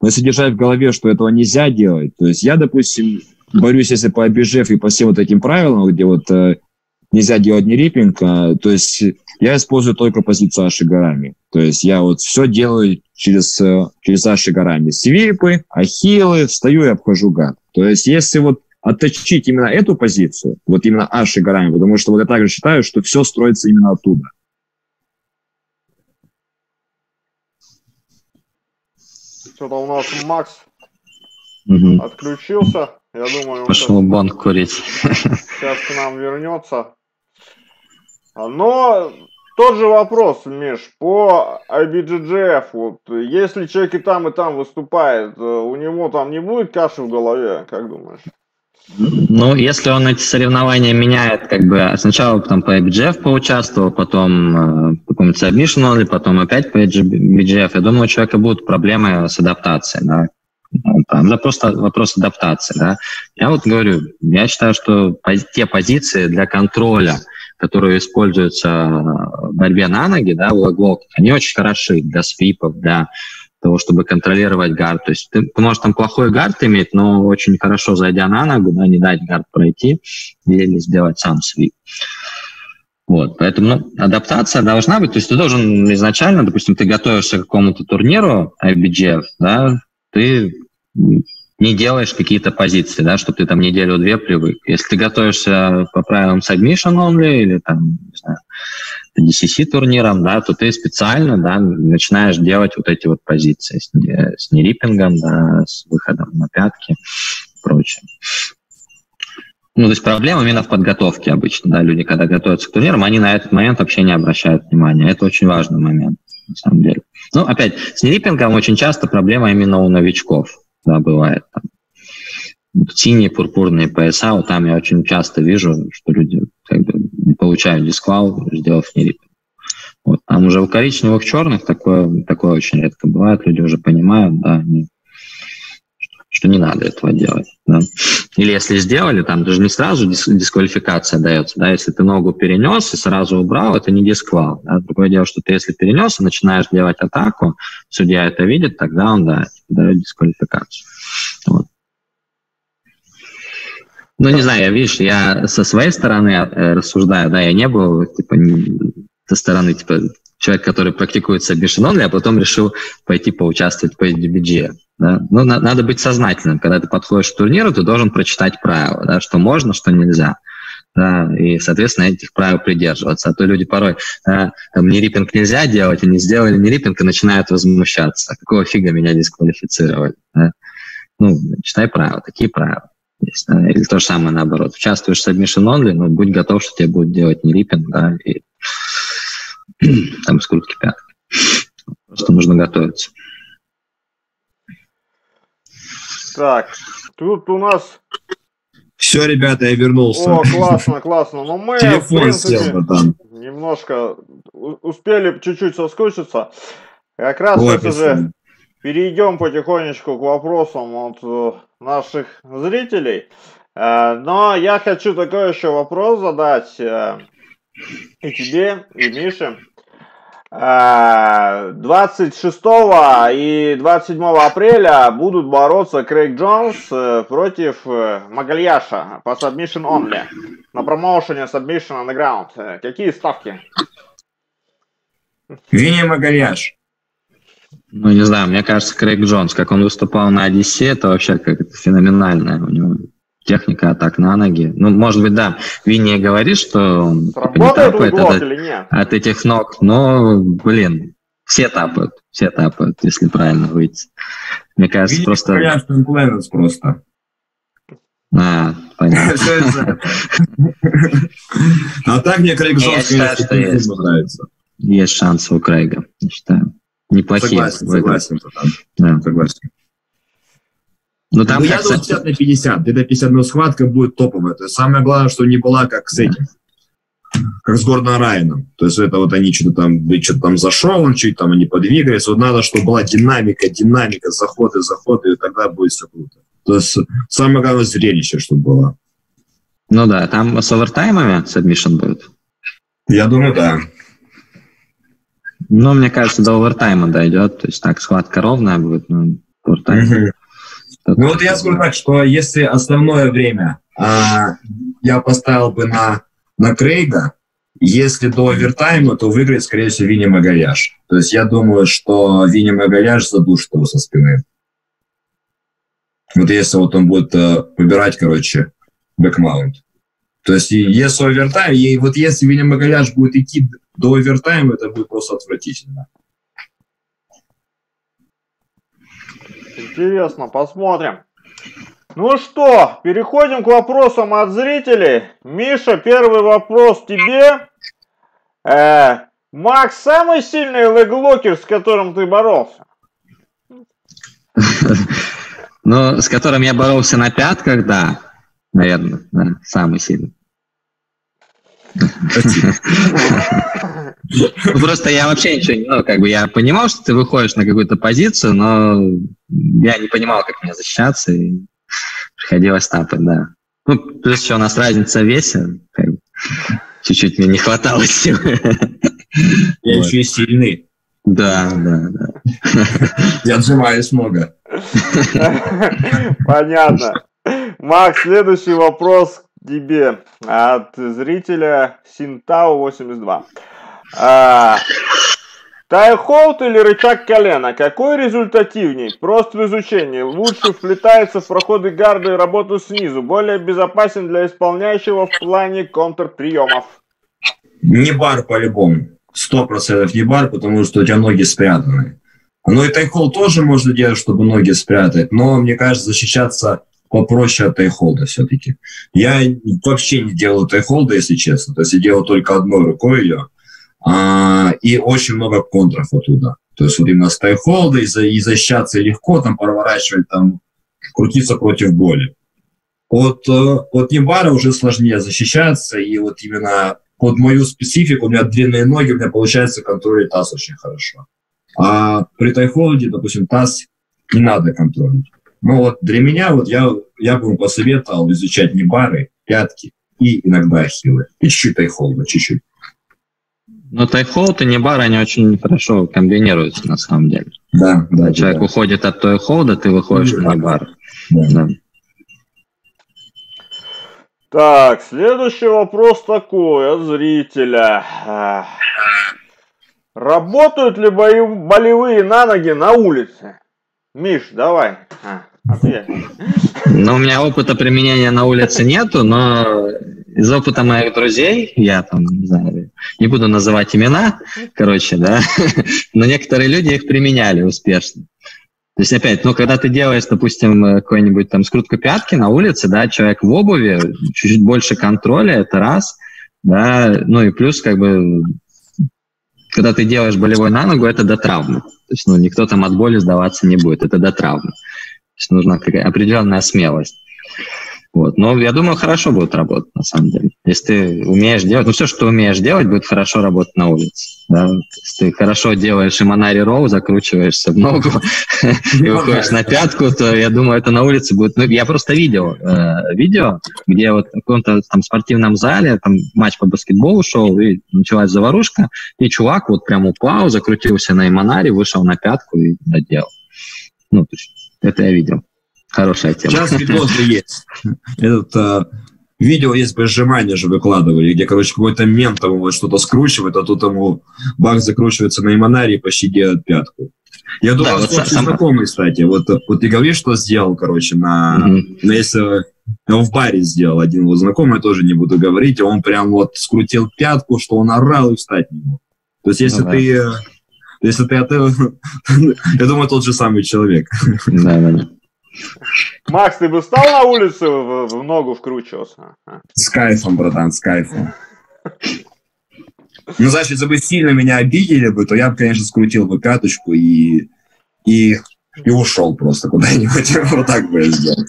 но если держать в голове, что этого нельзя делать, то есть я, допустим, борюсь, если по обижев и по всем вот этим правилам, где вот э, нельзя делать не риппинг, а, то есть я использую только позицию Аши горами. То есть я вот все делаю через, э, через Аши горами. Свипы, ахиллы, встаю и обхожу гад. То есть если вот отточить именно эту позицию, вот именно Аши горами, потому что вот я также считаю, что все строится именно оттуда. Что-то у нас Макс угу. отключился. Я думаю, пошел сейчас, банк курить. Сейчас к нам вернется. Но тот же вопрос, Миш, по IBGGF, вот, если человек и там, и там выступает, э, у него там не будет каши в голове, как думаешь? Ну, если он эти соревнования меняет, как бы сначала там по IBGF поучаствовал, потом э, в каком-нибудь submission или потом опять по IBGF, я думаю, у человека будут проблемы с адаптацией, да, там, это просто вопрос адаптации, да. Я вот говорю, я считаю, что те позиции для контроля, которые используются в борьбе на ноги, да, у углов, они очень хороши для свипов, для того, чтобы контролировать гард. То есть ты, можешь там плохой гард иметь, но очень хорошо зайдя на ногу, да, не дать гард пройти или сделать сам свип. Вот, поэтому ну, адаптация должна быть. То есть ты должен изначально, допустим, ты готовишься к какому-то турниру IBGF, да, ты не делаешь какие-то позиции, да, чтобы ты там неделю-две привык. Если ты готовишься по правилам submission only или там, не знаю, DCC турнирам, да, то ты специально, да, начинаешь делать вот эти вот позиции с, с нериппингом, да, с выходом на пятки и прочее. Ну, то есть проблема именно в подготовке обычно, да, люди, когда готовятся к турнирам, они на этот момент вообще не обращают внимания. Это очень важный момент, на самом деле. Ну, опять, с нериппингом очень часто проблема именно у новичков, да, бывает. Там, синие пурпурные пояса, вот там я очень часто вижу, что люди получают дисквал, сделав нериппинг. Вот. Там уже у коричневых, черных такое, такое очень редко бывает. Люди уже понимают, да, они, что не надо этого делать. Да. Или если сделали, там даже не сразу дис дисквалификация дается. Да, если ты ногу перенес и сразу убрал, это не дисквал. Да. Другое дело, что ты если перенес и начинаешь делать атаку, судья это видит, тогда он да, дает дисквалификацию. Вот. Ну, не знаю, видишь, я со своей стороны э, рассуждаю, да, я не был, типа, со стороны, типа, человек, который практикует submission only, а потом решил пойти поучаствовать по DBG. Да? Ну, на, надо быть сознательным. Когда ты подходишь к турниру, ты должен прочитать правила, да, что можно, что нельзя. Да, и, соответственно, этих правил придерживаться. А то люди порой, да, там, не риппинг нельзя делать, они сделали не риппинг и начинают возмущаться. Какого фига меня дисквалифицировали? Да? Ну, читай правила, такие правила или то же самое наоборот. Участвуешь в submission only, но будь готов, что тебе будет делать не риппинг, да, и там скрутки пяток. Просто нужно готовиться. Так, тут у нас... Все, ребята, я вернулся. О, классно, классно. Но мы, Телефон в принципе, сел, там. немножко успели чуть-чуть соскучиться. Как раз Ой, это же перейдем потихонечку к вопросам от э, наших зрителей. Э, но я хочу такой еще вопрос задать э, и тебе, и Мише. 26 и 27 апреля будут бороться Крейг Джонс против Магальяша по Submission Only на промоушене Submission Underground. Какие ставки? Винни Магальяш. Ну, не знаю, мне кажется, Крейг Джонс, как он выступал на Одиссе, это вообще как-то феноменальная у него техника атак на ноги. Ну, может быть, да, Винни говорит, что он типа, не тапает от, от этих ног, но, блин, все тапают, все тапают, если правильно выйти. Мне кажется, Винни просто... Говорят, просто. А, понятно. А так мне Крейг Джонс, конечно, нравится. Есть шансы у Крейга, я считаю неплохие. Согласен, согласен. Да. Согласен. Но там, ну, я думаю, 50 на 50. Где-то 51 схватка будет топовая. То есть самое главное, что не была как с этим. Как с Гордоном Райаном. То есть это вот они что-то там, что-то там зашел, он чуть там они подвигались. Вот надо, чтобы была динамика, динамика, заходы, заходы, и тогда будет все круто. То есть самое главное зрелище, чтобы было. Ну да, там с овертаймами submission будет. Я думаю, да. Ну, мне кажется, до овертайма дойдет. То есть так, схватка ровная будет, но овертайм. Ну вот я скажу так, что если основное время а, я поставил бы на, на Крейга. Если до овертайма, то выиграет, скорее всего, Винни Магаляш. То есть я думаю, что Винни Магаляш задушит его со спины. Вот если вот он будет э, выбирать, короче, back mount. То есть если овертайм, и вот если Винни Магаляш будет идти до овертайма, это будет просто отвратительно. Интересно, посмотрим. Ну что, переходим к вопросам от зрителей. Миша, первый вопрос тебе. Э, Макс, самый сильный leglocker, с которым ты боролся? Ну, с которым я боролся на пятках, да. Наверное, да, самый сильный. Ну, просто я вообще ничего не... Ну, как бы я понимал, что ты выходишь на какую-то позицию, но я не понимал, как мне защищаться, и приходилось тапать, да. Ну, плюс еще у нас разница в весе, чуть-чуть мне не хватало сил. Я еще и сильный. Да, да, да. Я отжимаюсь много. Понятно. Макс, следующий вопрос тебе от зрителя Синтау 82. А, Тайхолд или рычаг колена? Какой результативней? Просто в изучении. Лучше вплетается в проходы гарда и работу снизу. Более безопасен для исполняющего в плане контрприемов. Не бар по-любому. Сто процентов не бар, потому что у тебя ноги спрятаны. Ну и тайхол тоже можно делать, чтобы ноги спрятать, но мне кажется, защищаться попроще от тайхолда все-таки. Я вообще не делал тайхолда, если честно. То есть я делал только одной рукой ее. А, и очень много контров оттуда. То есть вот именно с тайхолда и, за, и защищаться легко, там проворачивать, там крутиться против боли. От, э, от Небара уже сложнее защищаться, и вот именно под мою специфику, у меня длинные ноги, у меня получается контролить таз очень хорошо. А при тайхолде, допустим, таз не надо контролить. Ну вот для меня, вот я, я бы посоветовал изучать не бары, пятки и иногда ахиллы. И чуть-чуть тайхолда, чуть-чуть. Ну, тайхолд и небар, они очень хорошо комбинируются на самом деле. Да, да. Человек да. уходит от тайхолда, ты выходишь да, на небар. Да. да. Так, следующий вопрос такой от зрителя. Работают ли болевые на ноги на улице? Миш, давай. А. Ответ. Ну, у меня опыта применения на улице нету, но из опыта моих друзей, я там, не знаю, не буду называть имена, короче, да, но некоторые люди их применяли успешно. То есть, опять, ну, когда ты делаешь, допустим, какой-нибудь там скрутку пятки на улице, да, человек в обуви, чуть-чуть больше контроля, это раз, да, ну и плюс, как бы, когда ты делаешь болевой на ногу, это до травмы. То есть, ну, никто там от боли сдаваться не будет, это до травмы есть нужна какая определенная смелость. Вот. Но я думаю, хорошо будет работать, на самом деле. Если ты умеешь делать, ну все, что умеешь делать, будет хорошо работать на улице. Да? Если ты хорошо делаешь и Монари Роу, закручиваешься в ногу и выходишь на пятку, то я думаю, это на улице будет... Ну, я просто видел э, видео, где вот в каком-то там спортивном зале там матч по баскетболу шел, и началась заварушка, и чувак вот прям упал, закрутился на Иманаре, вышел на пятку и доделал. Ну, то есть это я видел. Хорошая тема. Сейчас видосы есть. Этот э, видео есть по сжиманию же выкладывали, где, короче, какой-то мент там вот что-то скручивает, а тут ему бак закручивается на Иманаре и почти делает пятку. Я думаю, да, вот сам... знакомый, кстати. Вот, вот ты говоришь, что сделал, короче, на, mm-hmm. на если он в баре сделал один вот знакомый, тоже не буду говорить, он прям вот скрутил пятку, что он орал и встать не мог. То есть, если ну, ты да. Если ты этого... Я думаю, тот же самый человек. Да, да, да. Макс, ты бы встал на улице в, в ногу вкручивался? А? С кайфом, братан, с кайфом. Ну, знаешь, если бы сильно меня обидели бы, то я бы, конечно, скрутил бы пяточку и, и, и ушел просто куда-нибудь. Вот так бы я сделал.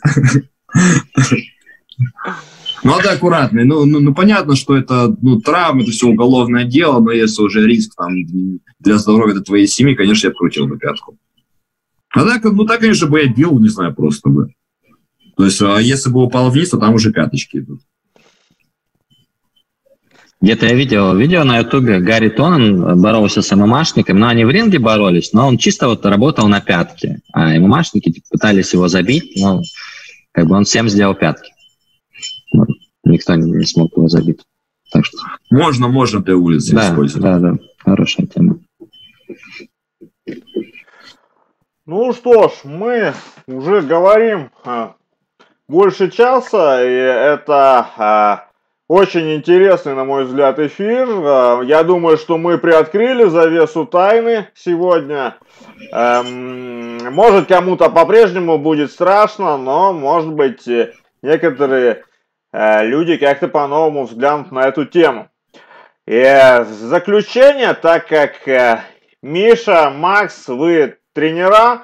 Ну, это аккуратно. Ну, ну, ну, понятно, что это ну, травма, это все уголовное дело, но если уже риск там, для здоровья твоей семьи, конечно, я крутил бы пятку. А так, ну, так, конечно, бы я бил, не знаю, просто бы. То есть, а если бы упал вниз, то там уже пяточки идут. Где-то я видел видео на ютубе, Гарри Тонан боролся с ММАшником, но они в ринге боролись, но он чисто вот работал на пятке, а ММАшники типа, пытались его забить, но как бы он всем сделал пятки никто не, не смог его забить. Так что Можно, можно для улицы Да, использовать. да, да, хорошая тема. Ну что ж, мы уже говорим а, больше часа, и это а, очень интересный, на мой взгляд, эфир. А, я думаю, что мы приоткрыли завесу тайны сегодня. Эм, может, кому-то по-прежнему будет страшно, но, может быть, э, некоторые люди как-то по-новому взглянут на эту тему. И э, в заключение, так как э, Миша, Макс, вы тренера,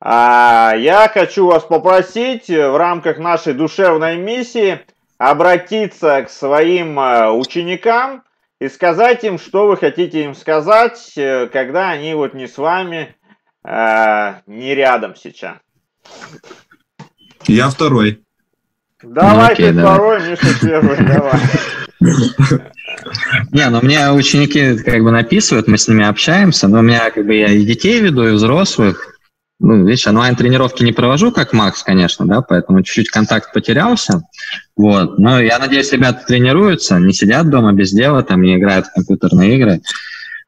а, я хочу вас попросить в рамках нашей душевной миссии обратиться к своим э, ученикам и сказать им, что вы хотите им сказать, э, когда они вот не с вами, э, не рядом сейчас. Я второй. Давай окей, ты давай. второй, Миша первый, давай. Не, ну мне ученики как бы написывают, мы с ними общаемся, но у меня как бы я и детей веду, и взрослых. Ну, видишь, онлайн-тренировки не провожу, как Макс, конечно, да, поэтому чуть-чуть контакт потерялся. Вот. Но я надеюсь, ребята тренируются, не сидят дома без дела, там не играют в компьютерные игры,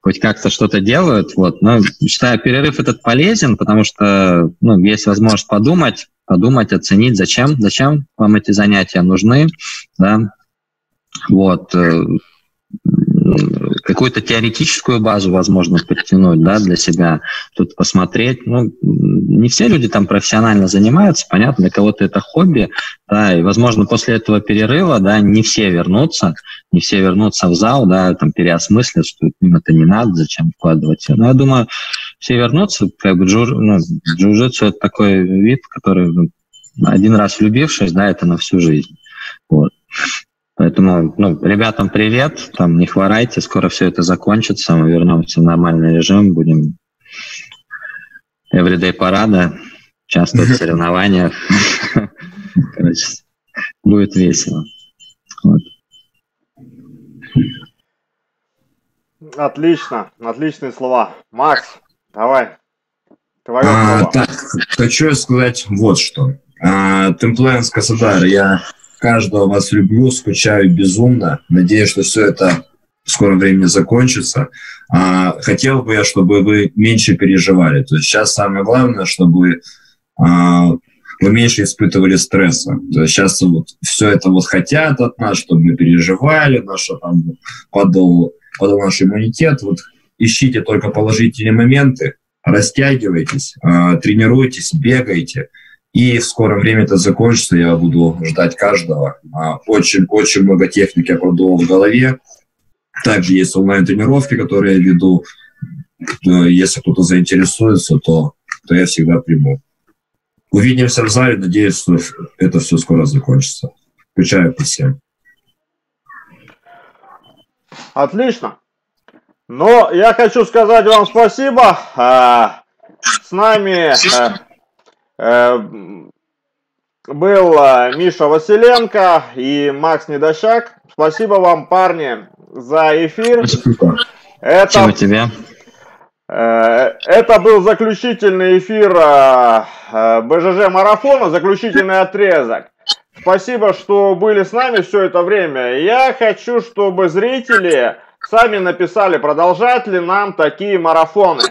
хоть как-то что-то делают. Вот. Но считаю, перерыв этот полезен, потому что ну, есть возможность подумать, подумать, оценить, зачем, зачем вам эти занятия нужны, да, вот, э, какую-то теоретическую базу, возможно, подтянуть, да, для себя, тут посмотреть. Ну, не все люди там профессионально занимаются, понятно, для кого-то это хобби, да, и, возможно, после этого перерыва, да, не все вернутся, не все вернутся в зал, да, там переосмыслят, что им это не надо, зачем вкладывать. Но я думаю, все вернутся, как бы джур, ну, джиу-джитсу это такой вид, который ну, один раз влюбившись, да, это на всю жизнь. Вот. Поэтому, ну, ребятам привет, там не хворайте, скоро все это закончится, мы вернемся в нормальный режим, будем everyday парада, участвовать в соревнованиях. Короче, будет весело. Вот. Отлично, отличные слова. Макс, давай. Твое А, так, хочу сказать вот что. А, Темплен Касадар, я каждого вас люблю, скучаю безумно. Надеюсь, что все это в скором времени закончится. А, хотел бы я, чтобы вы меньше переживали. То есть сейчас самое главное, чтобы а, вы меньше испытывали стресса. То есть сейчас вот все это вот хотят от нас, чтобы мы переживали, наше там падал, падал наш иммунитет. Вот ищите только положительные моменты, растягивайтесь, а, тренируйтесь, бегайте. И в скором времени это закончится, я буду ждать каждого. Очень-очень много техники я продумал в голове. Также есть онлайн-тренировки, которые я веду. Если кто-то заинтересуется, то, то я всегда приму. Увидимся в зале. Надеюсь, что это все скоро закончится. Включаю по всем. Отлично. Но я хочу сказать вам спасибо. А, С нами э, э, был э, Миша Василенко и Макс Недощак. Спасибо вам, парни, за эфир. Спасибо Это, тебе. э, это был заключительный эфир БЖЖ марафона, заключительный отрезок. Спасибо, что были с нами все это время. Я хочу, чтобы зрители сами написали, продолжать ли нам такие марафоны.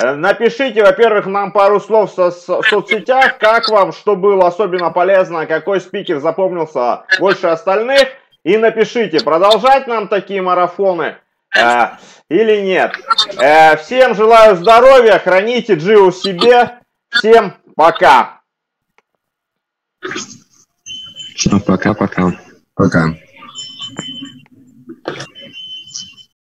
Э, Напишите, во-первых, нам пару слов со- со- в соцсетях, как вам, что было особенно полезно, какой спикер запомнился больше остальных. И напишите, продолжать нам такие марафоны э, или нет. Э, всем желаю здоровья, храните Джиу в себе. Всем пока. Пока-пока. Пока.